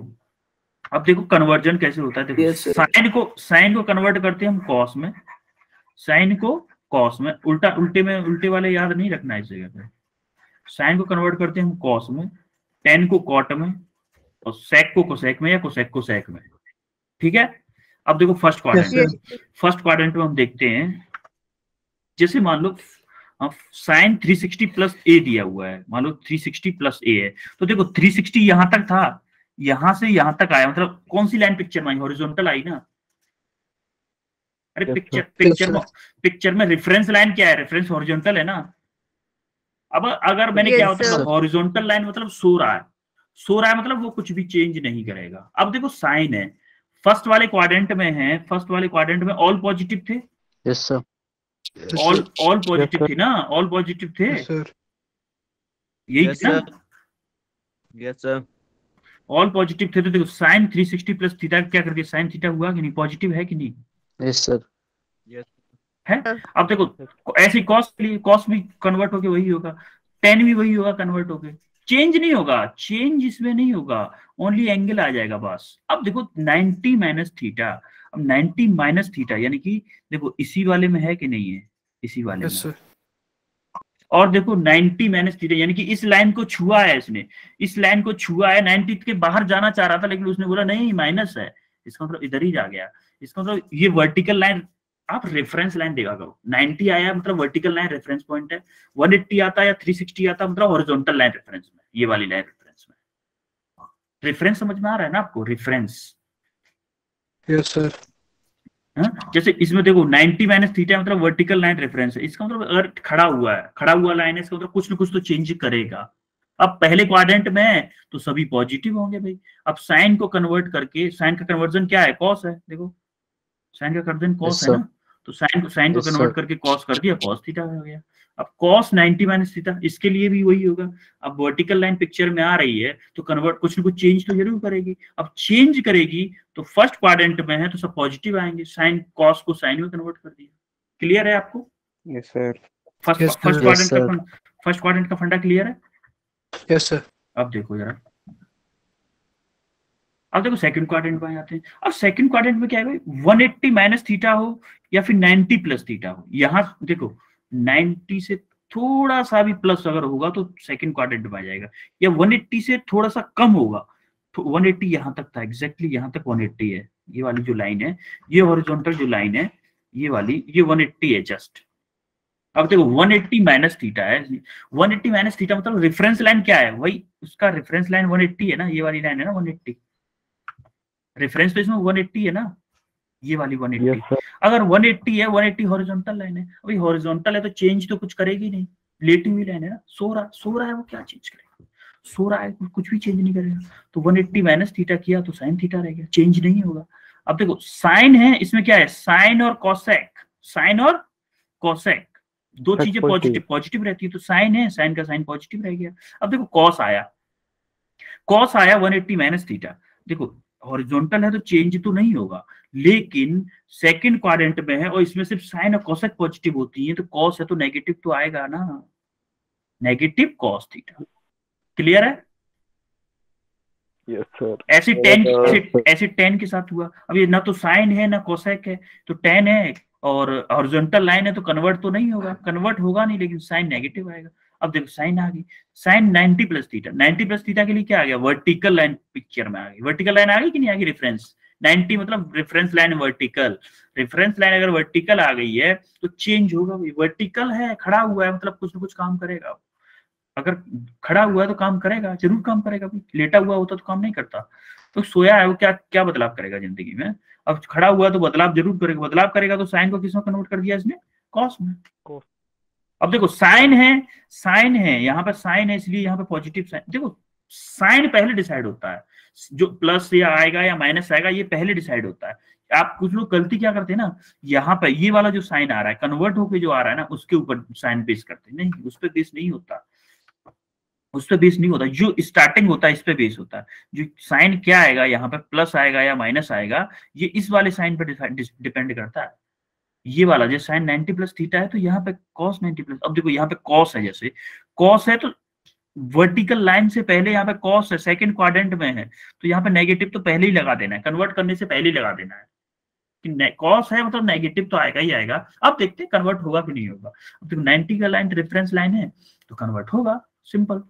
अब देखो कन्वर्जन कैसे होता है देखो। Yes, साइन को साइन को कन्वर्ट करते हैं हम कॉस में। साइन को कॉस में। उल्टा उल्टे में उल्टे वाले याद नहीं रखना इस जगह पे। साइन को कन्वर्ट करते हैं हम कॉस में। टेन को कॉट में और सेक को कोसेक में या कोसेक को सेक में। ठीक है? अब देखो फ़र्स्ट क्वाड्रेंट फ़र्स्ट क्वाड्रेंट में। हम देखते हैं। जैसे मान लो साइन 360 प्लस ए दिया हुआ है। मान लो 360 प्लस ए है। तो देखो 360 यहाँ तक था। यहाँ से यहाँ तक आया मतलब कौन सी लाइन पिक्चर में आई? हॉरिजॉन्टल आई ना? अरे पिक्चर पिक्चर में पिक्चर में रेफरेंस लाइन क्या है? रेफरेंस हॉरिजॉन्टल है ना? अब अगर मैंने Yes, क्या होता है हॉरिजॉन्टल लाइन मतलब सो रहा है। सो रहा है मतलब वो कुछ भी चेंज नहीं करेगा। अब देखो साइन है। फ़र्स्ट वाले क्वाड्रेंट में है। फ़र्स्ट वाले क्वाड्रेंट में ऑल पॉजिटिव थे? Sir. Yes, all all positive. थे ना? ऑल पॉजिटिव थे? यही ना? यस सर ऑल पॉजिटिव थे तो देखो साइन 360 प्लस थीटा क्या कर दिया साइन थीटा हुआ कि नहीं? पॉजिटिव है कि नहीं? Yes, sir. है? अब देखो ऐसे कॉस के लिए कॉस भी कन्वर्ट होके वही होगा। टेन भी वही होगा कन्वर्ट होके। चेंज नहीं होगा। चेंज इसमें नहीं होगा। ओनली एंगल आ जाएगा बस। अब देखो 90 माइनस थीटा अब 90 माइनस थीटा यानी कि देखो इसी वाले में है कि नहीं है? इसी वाले Yes, में sir. और देखो 90 माइनस थीटा यानी कि इस लाइन को छुआ है इसने। इस लाइन को छुआ है 90 के बाहर जाना चाह रहा था लेकिन उसने बोला नहीं माइनस है। इसका मतलब इधर ही जा गया। इसका मतलब ये वर्टिकल लाइन आप रेफरेंस लाइन देखा करो। 90 आया मतलब वर्टिकल लाइन रेफरेंस पॉइंट है। 180 आता है या 360 आता मतलब हॉरिजॉन्टल लाइन रेफरेंस में ये वाली लाइन रेफरेंस में। रेफरेंस समझ में आ रहा है ना आपको? Reference Yes, sir. हाँ? जैसे इसमें देखो 90 माइनस थीटा मतलब वर्टिकल लाइन रेफरेंस है। इसका मतलब अगर खड़ा हुआ है। खड़ा हुआ लाइन है इसका मतलब कुछ ना कुछ तो चेंज करेगा। अब पहले क्वाड्रेंट में है तो सभी पॉजिटिव होंगे भाई। अब साइन को कन्वर्ट करके साइन का कन्वर्जन क्या है? कॉस है देखो। साइन का कन्वर्जन कॉस है ना? तो साइन को साइन को कन्वर्ट करके कॉस कर दिया कॉस थीटा हो गया। अब कॉस 90 माइनस थीटा इसके लिए भी वही होगा। अब वर्टिकल लाइन पिक्चर में आ रही है तो कन्वर्ट कुछ ना कुछ चेंज तो ज़रूर करेगी। अब चेंज करेगी तो फ़र्स्ट क्वाड्रेंट में है तो सब पॉजिटिव आएँगे। साइन कॉस को साइन में कन्वर्ट कर दिया। क्लियर है आपको? Yes, sir. First first quadrant का फ़र्स्ट क्वाड्रेंट का फंडा क्लियर है? Yes, sir. अब देखो जरा। अब देखो सेकंड क्वाड्रेंट में आते हैं। अब सेकंड क्वाड्रेंट में क्या है भाई? 180 माइनस थीटा हो या फिर 90 प्लस थीटा हो? यहाँ देखो 90 से थोड़ा सा भी प्लस अगर होगा तो सेकंड क्वाड्रेंट में आ जाएगा। या 180 से थोड़ा सा कम होगा। तो 180 यहाँ तक था एग्जैक्टली यहाँ तक 180 है। ये वाली जो लाइन है, ये हॉरिजॉन्टल जो लाइन है, ये वाली, ये 180 है जस्ट अब देखो 180 माइनस थीटा है। 180 माइनस थीटा मतलब रेफरेंस लाइन क्या है? वही उसका रेफरेंस लाइन 180 है ना? ये वाली लाइन है ना 180 रेफरेंस तो इसमें 180 है ना? ये वाली 180 यस सर अगर 180 है 180 हॉरिजॉन्टल लाइन है। अभी हॉरिजॉन्टल है तो चेंज तो कुछ करेगी नहीं। लेटी हुई लाइन है ना। सो रहा सो रहा है वो क्या चेंज करेगा? सो रहा है कुछ भी चेंज नहीं करेगा। तो 180 एट्टी माइनस थीटा किया तो साइन थीटा रह गया। चेंज नहीं होगा। अब देखो साइन है इसमें क्या है? साइन और कॉसेक साइन और कॉसेक दो चीज़ें पॉजिटिव पॉजिटिव रहती है। तो साइन है साइन का साइन पॉजिटिव रह गया। अब देखो कॉस आया। कॉस आया 180 एट्टी माइनस थीटा देखो हॉरिजॉन्टल है तो चेंज तो नहीं होगा। लेकिन सेकंड क्वाड्रेंट में है और इसमें सिर्फ़ साइन और कॉसेक पॉजिटिव होती है तो कॉस है तो नेगेटिव तो आएगा ना। नेगेटिव कॉस थीटा क्लियर है? Yes. ऐसे टेन ऐसे ऐसे टेन के साथ हुआ। अब ये ना तो साइन है ना कोसेक है तो टेन है और हॉरिजॉन्टल लाइन है तो कन्वर्ट तो नहीं होगा। कन्वर्ट होगा नहीं लेकिन साइन नेगेटिव आएगा। अब देखो साइन आ गई। Sine 90 plus theta 90 plus theta के लिए क्या आ गया? वर्टिकल लाइन पिक्चर में आ गई। वर्टिकल लाइन आ गई कि नहीं आ गई? रेफरेंस 90 मतलब reference line vertical reference line अगर वर्टिकल आ गई है तो चेंज होगा वर्टिकल है, खड़ा हुआ है मतलब कुछ ना कुछ काम करेगा। अगर खड़ा हुआ है तो काम करेगा, ज़रूर काम करेगा लेटा हुआ होता तो काम नहीं करता। तो सोया है वो क्या क्या बदलाव करेगा ज़िंदगी में? अब खड़ा हुआ तो बदलाव ज़रूर करेगा। बदलाव करेगा तो साइन को किसमें कन्वर्ट कर दिया इसने? कॉस में। Cos. अब देखो, साइन है साइन है, यहाँ पर साइन है, इसलिए यहाँ पे पॉजिटिव साइन देखो, साइन पहले डिसाइड होता है। जो प्लस या आएगा या माइनस आएगा, ये पहले डिसाइड होता है। आप कुछ लोग गलती क्या करते हैं ना, यहाँ पे ये वाला जो साइन आ रहा है कन्वर्ट होके जो आ रहा है ना, उसके ऊपर साइन बेस करते हैं। नहीं, उस पर बेस नहीं होता। उस पर बेस नहीं होता। जो स्टार्टिंग होता है, इस पे बेस होता है। जो साइन क्या आएगा, यहाँ पे प्लस आएगा या माइनस आएगा, ये इस वाले साइन पर डिपेंड करता है। ये वाला जैसे साइन 90 प्लस थीटा है तो यहाँ पे कॉस 90 प्लस अब देखो यहाँ पे कॉस है जैसे। कॉस है तो वर्टिकल लाइन से पहले यहाँ पे कॉस है सेकंड क्वाड्रेंट में है। तो यहाँ पे नेगेटिव तो पहले ही लगा देना है कन्वर्ट करने से पहले ही लगा देना है। कि कॉस है मतलब नेगेटिव तो आएगा ही आएगा। अब देखते हैं कन्वर्ट होगा कि नहीं होगा। अब देखो 90 का लाइन रेफरेंस लाइन है तो कन्वर्ट होगा सिंपल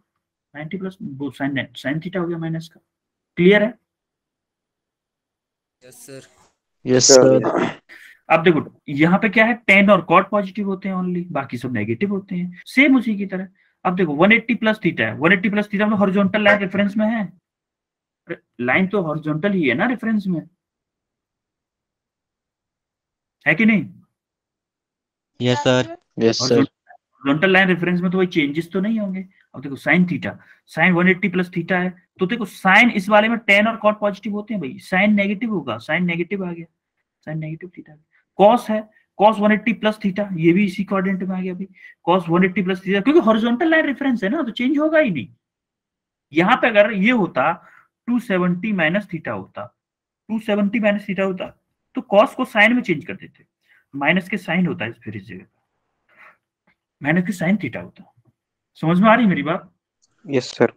90 प्लस वो साइन साइन थीटा हो गया माइनस का। क्लियर है? Yes sir Yes, sir. अब देखो यहाँ पे क्या है? टेन और कॉट पॉजिटिव होते हैं ओनली बाकी सब नेगेटिव होते हैं। सेम उसी की तरह। अब देखो 180 प्लस थीटा है। 180 प्लस थीटा मतलब हॉरिजॉन्टल लाइन रेफरेंस में है? लाइन तो हॉरिजॉन्टल ही है ना रेफरेंस में? है कि नहीं? Yes sir Yes, sir. Horizontal line reference में तो वही चेंजेस तो नहीं होंगे। अब देखो sine theta sine 180 plus theta है। तो देखो साइन इस वाले में टेन और कॉट पॉजिटिव होते हैं भाई। साइन नेगेटिव होगा। साइन नेगेटिव आ गया। साइन नेगेटिव थीटा कॉस है कॉस 180 प्लस थीटा ये भी इसी क्वाड्रेंट में आ गया भाई कॉस 180 प्लस थीटा क्योंकि हॉरिजॉन्टल लाइन रेफरेंस है ना तो चेंज होगा ही नहीं। यहाँ पे अगर ये होता 270 माइनस थीटा होता 270 माइनस थीटा होता तो कॉस को साइन में चेंज कर देते। माइनस के साइन होता है फिर इस जगह माइनस के साइन थीटा होता। समझ में आ रही मेरी बात? यस सर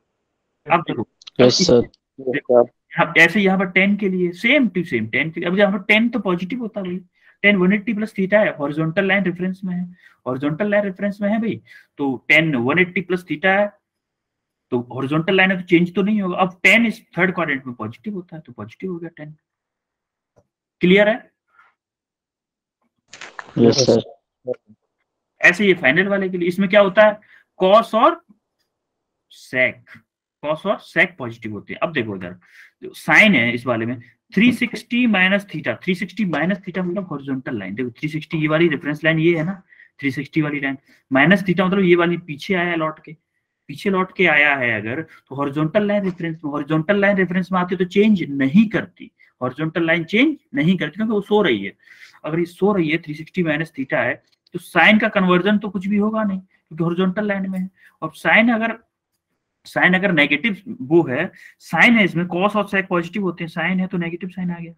अब देखो sir. यहाँ ऐसे यहाँ पर टेन के लिए सेम टू सेम टेन के अब यहाँ पर टेन तो पॉजिटिव होता भाई। Tan one eighty plus theta है हॉरिजॉन्टल लाइन रेफरेंस में है। हॉरिजॉन्टल लाइन रेफरेंस में है भाई तो tan one eighty plus theta है तो हॉरिजॉन्टल लाइन है तो चेंज तो नहीं होगा। अब टेन इस थर्ड क्वाड्रेंट में पॉजिटिव होता है तो पॉजिटिव हो गया टेन क्लियर है? Yes, sir. ऐसे ये फाइनल वाले के लिए इसमें क्या होता है? कॉस और सेक कॉस और सेक पॉजिटिव होते हैं। अब देखो इधर साइन है इस वाले में 360 माइनस थीटा 360 माइनस थीटा मतलब हॉरिजॉन्टल लाइन देखो 360 ये वाली रेफरेंस लाइन ये है ना 360 वाली लाइन माइनस थीटा मतलब ये वाली पीछे आया है लौट के। पीछे लौट के आया है अगर तो हॉरिजॉन्टल लाइन रेफरेंस में हॉरिजॉन्टल लाइन रेफरेंस में आती तो चेंज नहीं करती। हॉरिजॉन्टल लाइन चेंज नहीं करती, क्योंकि वो सो रही है। अगर ये सो रही है 360 माइनस थीटा है तो साइन का कन्वर्जन तो कुछ भी होगा नहीं, क्योंकि हॉरिजॉन्टल लाइन में है। और साइन अगर साइन अगर नेगेटिव वो है साइन है इसमें कॉस और सेक पॉजिटिव होते हैं साइन है तो नेगेटिव साइन आ गया।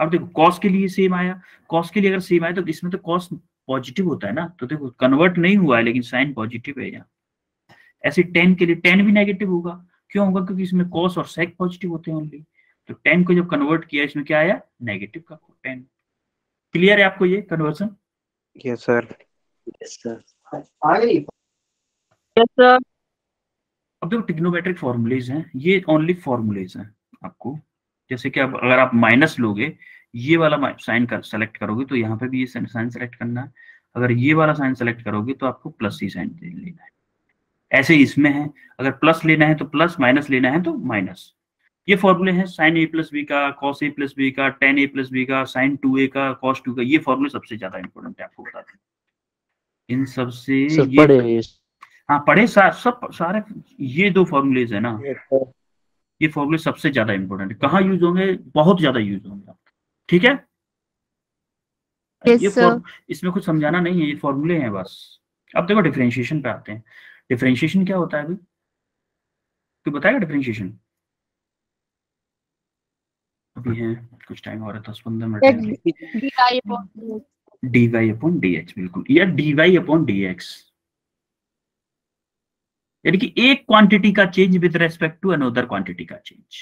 अब देखो कॉस के लिए सेम आया कॉस के लिए अगर सेम आया तो इसमें तो कॉस पॉजिटिव होता है ना तो देखो कन्वर्ट नहीं हुआ है लेकिन साइन पॉजिटिव है यहाँ। ऐसे टेन के लिए टेन भी नेगेटिव होगा। क्यों होगा? क्योंकि इसमें कॉस और सेक पॉजिटिव होते हैं ओनली तो टेन को जब कन्वर्ट किया इसमें क्या आया? नेगेटिव का टेन क्लियर है आपको ये conversion yes sir Yes, sir. अब देखो टिग्नोमेट्रिक फॉर्मूलेज हैं ये ओनली फॉर्मूलेज हैं आपको। जैसे कि अब अगर आप माइनस लोगे ये वाला साइन कर सेलेक्ट करोगे तो यहाँ पे भी ये साइन सेलेक्ट करना है। अगर ये वाला साइन सेलेक्ट करोगे तो आपको प्लस ही साइन लेना है। ऐसे इसमें है अगर प्लस लेना है तो प्लस माइनस लेना है तो माइनस ये फॉर्मूले हैं साइन ए प्लस बी का कॉस ए प्लस बी का टेन ए प्लस बी का साइन टू ए का कॉस टू का ये फॉर्मूले सबसे ज़्यादा इंपॉर्टेंट है आपको बताते हैं। इन सबसे ये. हाँ पढ़े सा, सब सारे ये दो फॉर्मूलेज है ना। ये फॉर्मूले सबसे ज़्यादा इंपॉर्टेंट है। कहाँ यूज़ होंगे? बहुत ज़्यादा यूज़ होंगे। ठीक है? Yes, ये इसमें कुछ समझाना नहीं है ये फॉर्मूले हैं बस। अब देखो डिफरेंशिएशन पे आते हैं। डिफरेंशिएशन क्या होता है अभी? तो बताएगा डिफरेंशिएशन अभी है कुछ टाइम और है दस पंद्रह minute. D Y upon D X बिल्कुल। या D Y upon D X यानी कि एक क्वांटिटी का change with respect to another quantity का चेंज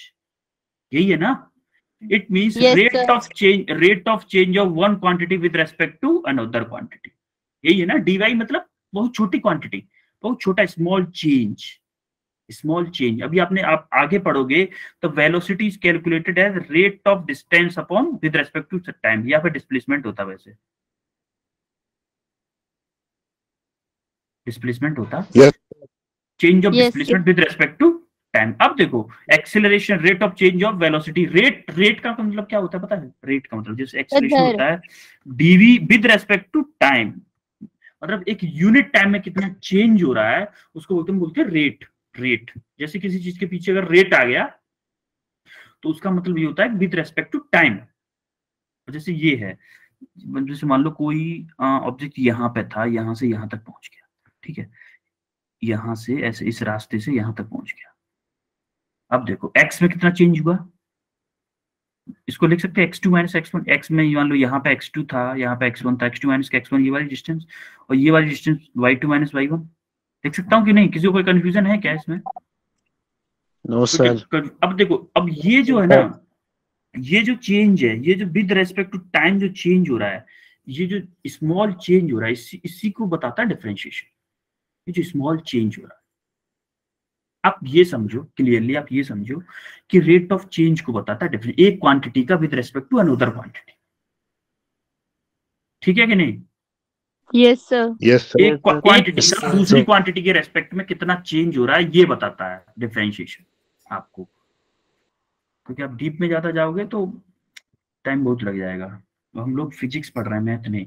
यही है ना? It means Yes, rate of change rate of change of one quantity with respect to another quantity यही है ना? डीवाई मतलब बहुत छोटी क्वांटिटी बहुत छोटा स्मॉल चेंज स्मॉल चेंज अभी आपने आप आगे पढ़ोगे तो velocity is calculated as rate of distance upon with respect to time या फिर डिस्प्लेसमेंट होता वैसे। डिस्प्लेसमेंट होता? Yes. Change of Yes, displacement with respect to time अब देखो acceleration rate of change of velocity rate rate का मतलब क्या होता है पता है? रेट का मतलब जैसे एक्सेलरेशन होता है dv with respect to time मतलब एक यूनिट टाइम में कितना चेंज हो रहा है उसको बोलते हैं बोलते हैं रेट रेट जैसे किसी चीज़ के पीछे अगर रेट आ गया तो उसका मतलब ये होता है विद रेस्पेक्ट टू टाइम जैसे ये है जैसे मान लो कोई ऑब्जेक्ट यहाँ पे था यहाँ से यहाँ तक पहुँच गया ठीक है? यहाँ से ऐसे इस रास्ते से यहाँ तक पहुँच गया। अब देखो x में कितना चेंज हुआ? इसको लिख सकते हैं x two minus x one x में मान लो यहाँ पे एक्स टू था यहाँ पे एक्स वन था x two minus x one ये वाली डिस्टेंस और ये वाली distance y two minus y one देख सकता हूँ कि नहीं? किसी को कोई कंफ्यूजन है क्या इसमें? नो सर क्योंकि अब देखो अब ये जो है ना ये जो चेंज है ये जो विद रेस्पेक्ट टू टाइम जो चेंज हो रहा है ये जो स्मॉल चेंज हो रहा है इसी इसी को बताता है डिफरेंशिएशन ये जो स्मॉल चेंज हो रहा है। आप ये समझो क्लियरली आप ये समझो कि रेट ऑफ़ चेंज को बताता है डिफरेंस एक क्वांटिटी का with respect to another quantity ठीक है कि नहीं? Sir. Yes, sir. एक क्वांटिटी Yes, का दूसरी क्वांटिटी के रेस्पेक्ट में कितना चेंज हो रहा है ये बताता है डिफरेंशिएशन आपको। क्योंकि आप डीप में ज़्यादा जाओगे तो टाइम बहुत लग जाएगा। हम लोग फिजिक्स पढ़ रहे हैं मैथ नहीं।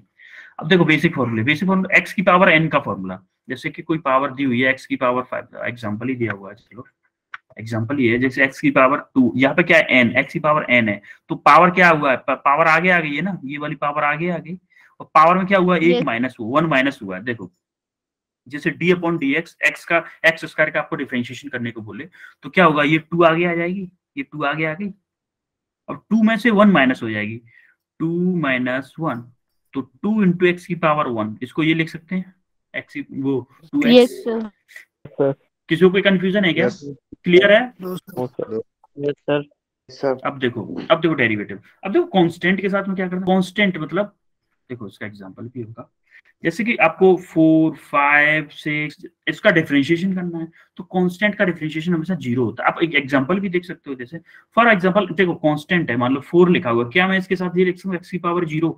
अब देखो बेसिक फॉर्मूले बेसिक फॉर्मूला एक्स की पावर एन का फॉर्मूला जैसे कि कोई पावर दी हुई है एक्स की पावर फाइव एग्ज़ाम्पल ही दिया हुआ है चलो। एग्ज़ाम्पल ये है जैसे एक्स की पावर टू यहाँ पे क्या है? एन एक्स की पावर एन है। तो पावर क्या हुआ है? पावर आगे आ गई है ना? ये वाली पावर आगे आ गई। और पावर में क्या हुआ? एक माइनस हुआ वन माइनस हुआ है देखो। जैसे d upon d x x का एक्स स्क्वायर का आपको डिफ्रेंशिएशन करने को बोले तो क्या होगा? ये टू आगे आ जाएगी ये टू आगे आ गई। अब टू में से वन माइनस हो जाएगी। टू माइनस वन तो टू इंटू एक्स की पावर वन इसको ये लिख सकते हैं? एक्स वो टू एक्स किसी को कोई कंफ्यूजन है क्या? क्लियर है. Sir. अब देखो अब देखो डेरिवेटिव अब देखो कांस्टेंट के साथ में क्या करना कांस्टेंट मतलब देखो इसका एग्जांपल भी होगा। जैसे कि आपको फोर फाइव सिक्स इसका डिफरेंशिएशन करना है तो कांस्टेंट का डिफरेंशिएशन हमेशा ज़ीरो होता है। आप एक एग्जांपल भी देख सकते हो जैसे फॉर एग्जांपल देखो कांस्टेंट है मान लो फोर लिखा हुआ क्या मैं इसके साथ ये लिख सकता हूँ? एक्स की पावर ज़ीरो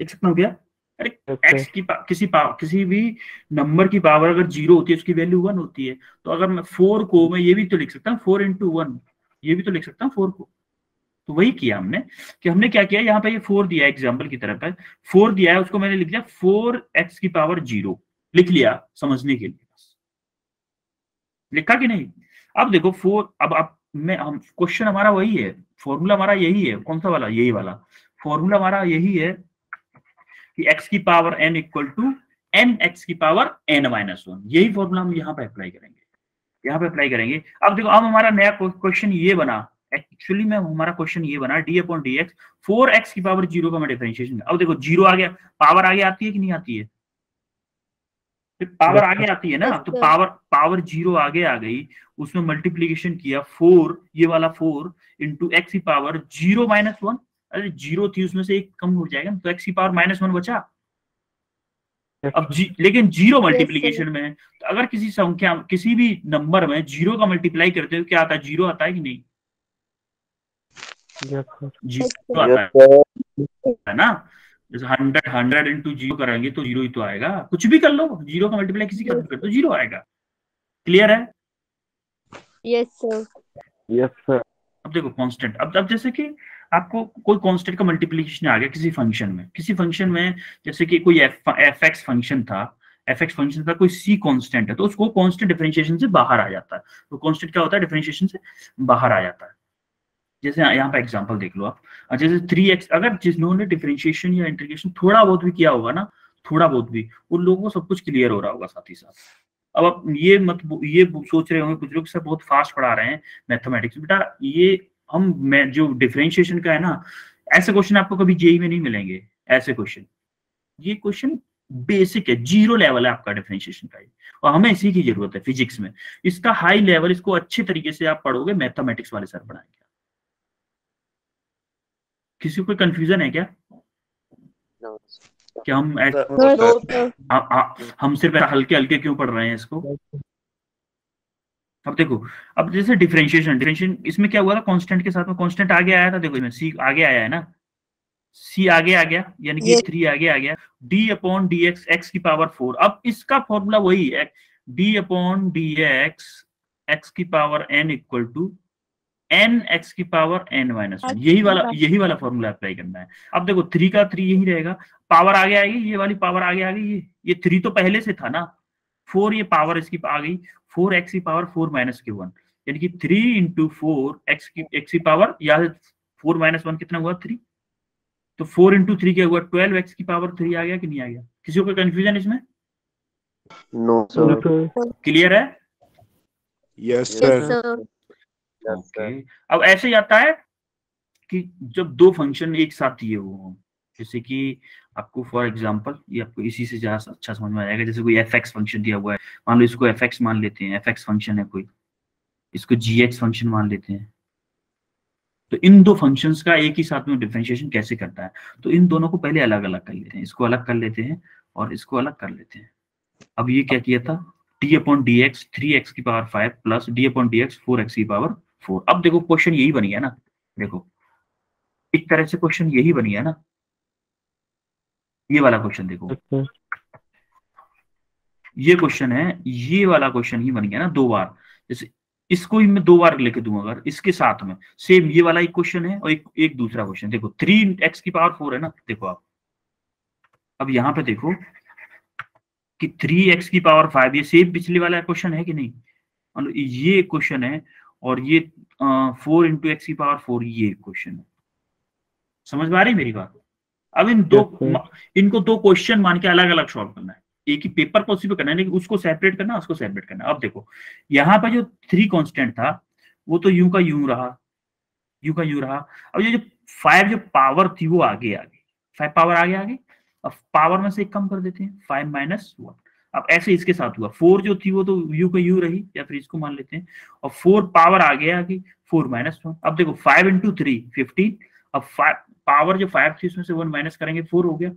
लिख सकता हूँ क्या? अरे sir. एक्स की पा- किसी पा, किसी भी नंबर की पावर अगर ज़ीरो होती है उसकी वैल्यू वन होती है तो अगर मैं फोर को मैं ये भी तो लिख सकता हूँ फोर इंटू वन ये भी तो लिख सकता हूँ फोर को। तो वही किया हमने कि हमने क्या किया यहाँ पे ये फोर दिया एग्ज़ाम्पल की तरफ़ है। फोर दिया है उसको मैंने लिख दिया फोर एक्स की पावर ज़ीरो लिख लिया समझने के लिए बस। लिखा कि नहीं? अब देखो फोर अब आप मैं हम क्वेश्चन हमारा वही है फॉर्मूला हमारा यही है कौन सा वाला? यही वाला। फॉर्मूला हमारा यही है कि x की power n equal to n x की पावर n माइनस वन यही फॉर्मूला हम यहाँ पे अप्लाई करेंगे। यहाँ पे अप्लाई करेंगे। अब देखो अब हमारा नया क्वेश्चन ये बना। एक्चुअली में हमारा क्वेश्चन ये बना d upon d x four x की पावर ज़ीरो का मैं डिफरेंशिएशन अब देखो ज़ीरो आ गया। पावर आगे आती है कि नहीं आती है? पावर आगे आती है ना? तो पावर पावर ज़ीरो आगे आ गई। उसमें मल्टीप्लीकेशन किया। फोर ये वाला फोर इंटू एक्स की पावर ज़ीरो माइनस वन अरे ज़ीरो थी उसमें से एक कम हो जाएगा ना, तो एक्स की पावर माइनस वन बचा। अब जी, लेकिन ज़ीरो मल्टीप्लीकेशन में है। तो अगर किसी संख्या किसी भी नंबर में ज़ीरो का मल्टीप्लाई करते हो क्या आता है? ज़ीरो आता है कि नहीं? ज़ीरो आता है। ना? जैसे हंड्रेड हंड्रेड इंटू ज़ीरो करेंगे तो ज़ीरो ही तो आएगा। कुछ भी कर लो ज़ीरो का मल्टीप्लाई किसी का कर दो ज़ीरो आएगा। क्लियर है? Yes, sir. Yes, sir. अब देखो कांस्टेंट अब अब जैसे कि आपको कोई कांस्टेंट का मल्टीप्लिकेशन आ गया किसी फ़ंक्शन में। किसी फ़ंक्शन में जैसे कि कोई एफ़ एक्स फ़ंक्शन था एफ़ एक्स फ़ंक्शन का कोई सी कांस्टेंट है तो उसको कांस्टेंट डिफरेंशिएशन से बाहर आ जाता है। तो कांस्टेंट क्या होता है? डिफरेंशिएशन से बाहर आ जाता है। जैसे यहाँ पे एग्जांपल देख लो आप। जैसे थ्री एक्स अगर जिन्होंने डिफरेंशिएशन या इंटीग्रेशन थोड़ा बहुत भी किया होगा ना, थोड़ा बहुत भी, उन लोगों को सब कुछ क्लियर हो रहा होगा साथ ही साथ। अब आप ये मत ये सोच रहे होंगे कुछ लोग सर बहुत फास्ट पढ़ा रहे हैं मैथमेटिक्स बेटा, ये हम मैं जो डिफरेंशिएशन का है ना ऐसे क्वेश्चन आपको कभी जेई में नहीं मिलेंगे ऐसे क्वेश्चन ये क्वेश्चन बेसिक है ज़ीरो लेवल है आपका डिफरेंशिएशन का और हमें इसी की ज़रूरत है फिजिक्स में। इसका हाई लेवल इसको अच्छे तरीके से आप पढ़ोगे मैथमेटिक्स वाले सर पढ़ाएँगे। किसी को कंफ्यूजन है क्या? क्या हम ऐस- आ, आ, हम सिर्फ़ हल्के हल्के क्यों पढ़ रहे हैं इसको? अब देखो अब जैसे डिफरेंशिएशन डिफरेंशिएशन इसमें क्या हुआ था? कांस्टेंट के साथ में कांस्टेंट आगे आया था देखो इसमें सी आगे आया है ना? सी आगे आ गया यानी कि थ्री आगे आ गया। D upon d x x की पावर फोर अब इसका फॉर्मूला वही है d upon d x x की power n equal to n x की पावर एन माइनस वन यही वाला यही वाला फॉर्मूला अप्लाई करना है। अब देखो थ्री का थ्री यही रहेगा। पावर आगे आएगी ये वाली पावर आगे आ गई ये ये थ्री तो पहले से था ना। फोर ये पावर इसकी आ गई। फोर एक्स की पावर फोर माइनस के वन यानी कि थ्री इंटू फोर एक्स की एक्स की पावर या फोर माइनस वन कितना हुआ? थ्री तो फोर इंटू थ्री क्या हुआ? ट्वेल्व एक्स की पावर थ्री आ गया कि नहीं आ गया? किसी को कंफ्यूजन इसमें? No, sir. क्लियर है? Sir. ओके अब ऐसे ही आता है कि जब दो फ़ंक्शन एक साथ दिए हुए हों जैसे कि आपको फॉर एग्ज़ाम्पल ये आपको इसी से ज़्यादा अच्छा समझ में आएगा जैसे कोई एफ़ एक्स फ़ंक्शन दिया हुआ है। मान लो इसको एफ़ एक्स मान लेते हैं एफ़ एक्स फ़ंक्शन है कोई। इसको जी एक्स फ़ंक्शन मान लेते हैं। तो इन दो फ़ंक्शंस का एक ही साथ में डिफरेंशिएशन कैसे करता है? तो इन दोनों को पहले अलग अलग कर लेते हैं। इसको अलग कर लेते हैं और इसको अलग कर लेते हैं। अब ये क्या किया था? D upon d x three x की power five plus d upon d x four x की पावर फोर अब देखो क्वेश्चन यही बन गया ना। देखो एक तरह से क्वेश्चन यही बन गया ना। ये वाला क्वेश्चन देखो। ये क्वेश्चन है ये वाला क्वेश्चन ही बन गया ना दो बार। जैसे इसको ही मैं दो बार लेके दूँगा अगर इसके साथ में। सेम ये वाला एक क्वेश्चन है और एक एक दूसरा क्वेश्चन देखो थ्री एक्स की पावर फोर है ना देखो आप। अब यहाँ पे देखो कि थ्री एक्स की पावर फाइव ये सेम पिछले वाला क्वेश्चन है कि नहीं? ये क्वेश्चन है और ये फोर इंटू एक्स की पावर फोर ये क्वेश्चन है। समझ में आ रही मेरी बात? अब इन दो इनको दो क्वेश्चन मान के अलग अलग सॉल्व करना है। एक ही पेपर पॉसिबल करना है लेकिन उसको सेपरेट करना उसको सेपरेट करना अब देखो यहाँ पर जो थ्री कांस्टेंट था वो तो यू का यू रहा यू का यू रहा। अब ये जो फाइव जो पावर थी वो आगे आ गई फाइव पावर आगे। आ गई अब पावर में से एक कम कर देते हैं। फाइव माइनस वन अब ऐसे इसके साथ हुआ। फोर जो थी वो तो यू का यू रही या फिर इसको मान लेते हैं। और फोर पावर आगे आ गई फोर माइनस वन अब देखो फाइव इंटू थ्री फिफ्टीन अब फाइव पावर जो फाइव थी उसमें से वन माइनस करेंगे फोर हो गया।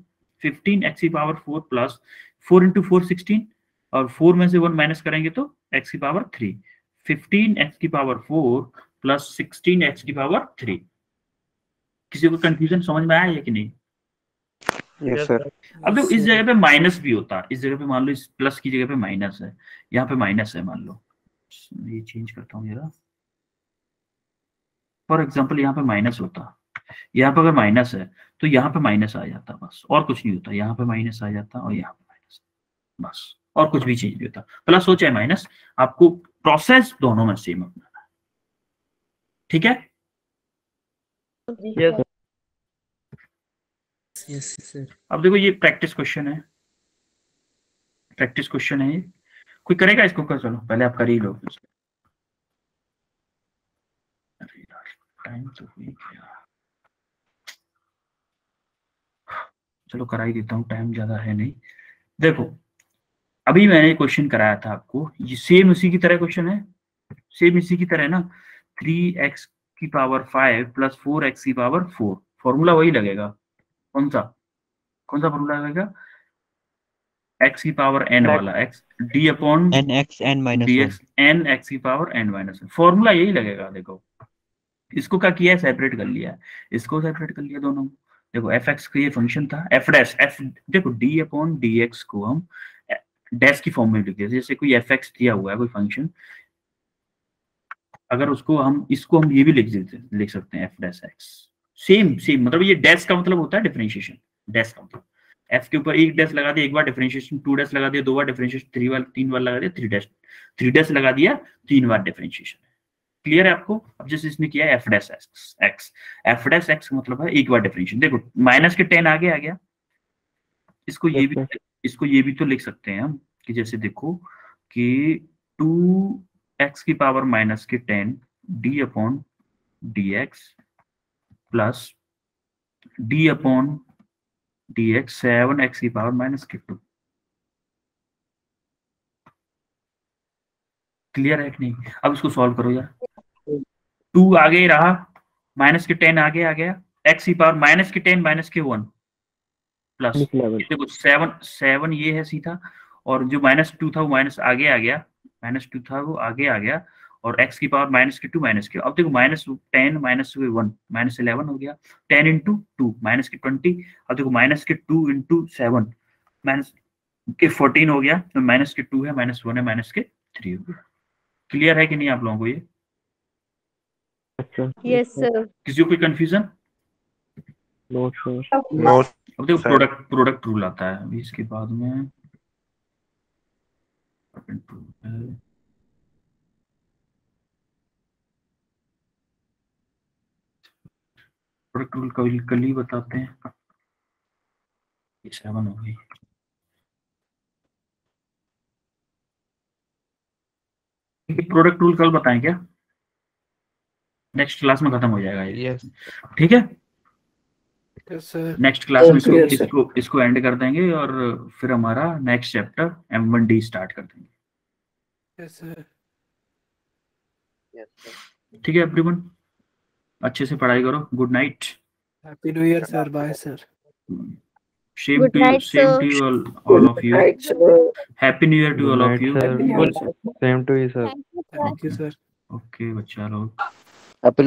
फिफ्टीन एक्स की power four plus four into four sixteen और फोर में से वन माइनस करेंगे तो एक्स की पावर थ्री फिफ्टीन एक्स की power four plus sixteen x की पावर थ्री किसी को कंफ्यूजन समझ में आया है कि नहीं? Yes, sir. अब देखो इस जगह पे माइनस भी होता है। इस जगह पे मान लो इस प्लस की जगह पे माइनस है। यहाँ पे माइनस है मान लो। ये चेंज करता हूँ जरा। फॉर एग्ज़ाम्पल यहाँ पे माइनस होता। यहाँ पे अगर माइनस है तो यहाँ पे माइनस आ जाता बस। और कुछ नहीं होता। यहाँ पे माइनस आ जाता और यहाँ पे माइनस बस। और कुछ भी चेंज नहीं होता। प्लस हो चाहे माइनस आपको प्रोसेस दोनों में सेम अपनाना है। ठीक है? Yes. yes sir. अब देखो ये प्रैक्टिस क्वेश्चन है। प्रैक्टिस क्वेश्चन है ये। कोई करेगा इसको? कर चलो। पहले आप कर ही लो। टाइम तो हुई गया। चलो करा ही देता हूँ टाइम ज़्यादा है नहीं। देखो अभी मैंने क्वेश्चन कराया था आपको ये सेम उसी की तरह क्वेश्चन है। सेम इसी की तरह ना थ्री एक्स की power five plus four x की पावर फोर फॉर्मूला वही लगेगा। कौन सा? कौन सा फॉर्मूला लगेगा? एक्स की पावर एन वाला x d upon n x n minus d x n x की पावर एन माइनस फॉर्मूला यही लगेगा देखो। इसको क्या किया है? सेपरेट कर लिया है। इसको सेपरेट कर लिया दोनों। देखो एफ़ एक्स का ये फ़ंक्शन था एफ़ डैश एफ़ देखो डी अपॉन डी एक्स को हम डैश की फॉर्म में लिखते हैं जैसे कोई एफ़ एक्स दिया हुआ है, कोई फ़ंक्शन अगर उसको हम, इसको हम ये भी लिख देते, लिख सकते हैं f dash x same same मतलब ये डैश का मतलब होता है डिफरेंशिएशन डैश का मतलब। एफ़ के ऊपर एक डैश लगा दिया, एक बार डिफरेंशिएशन टू डैश लगा दिया, दो बार डिफरेंशिएशन थ्री बार, तीन बार लगा दिया थ्री डैश थ्री डैश लगा दिया, तीन बार डिफरेंशिएशन क्लियर है आपको? अब जैसे इसने किया f dash x x f dash x मतलब है एक बार डिफरेंशिएशन देखो माइनस के टेन आगे आ गया। इसको ये भी इसको ये भी तो लिख सकते हैं हम कि जैसे देखो कि टू एक्स की पावर माइनस के ten d upon d x plus d upon d x seven x की पावर माइनस के टू क्लियर है कि नहीं? अब इसको सॉल्व करो यार। टू आगे ही रहा माइनस के टेन आगे आ गया एक्स की पावर माइनस के टेन माइनस के वन प्लस देखो सेवन सेवन ये है सीधा और जो माइनस टू था वो माइनस आगे आ गया माइनस टू था वो आगे आ गया और x की पावर माइनस के टू माइनस के अब देखो minus ten minus one minus eleven हो गया टेन इंटू टू माइनस के ट्वेंटी अब देखो माइनस के टू इंटू सेवन माइनस के फोर्टीन हो गया तो माइनस के टू है माइनस वन है माइनस के थ्री हो गया। क्लियर है कि नहीं आप लोगों को ये? Yes, sir. किसी को कोई कंफ्यूजन नो सर No. अब देखो प्रोडक्ट प्रोडक्ट रूल आता है। अभी इसके बाद में प्रोडक्ट रूल कल कल ही बताते हैं। ये सेवन हो गई। प्रोडक्ट रूल कल बताएँ क्या? नेक्स्ट क्लास में खत्म हो जाएगा ये यस ठीक है Yes, नेक्स्ट क्लास में इसको इसको इसको एंड कर देंगे और फिर हमारा next chapter M one D start कर देंगे Yes, sir. ठीक है एवरीवन अच्छे से पढ़ाई करो good night Happy New Year, sir. Bye, sir. Same Good to you same sir. To you all of you. Happy new year to all of you sir. Same to you sir Thank you, sir. Thank you, sir. Okay बच्चा लोग Apple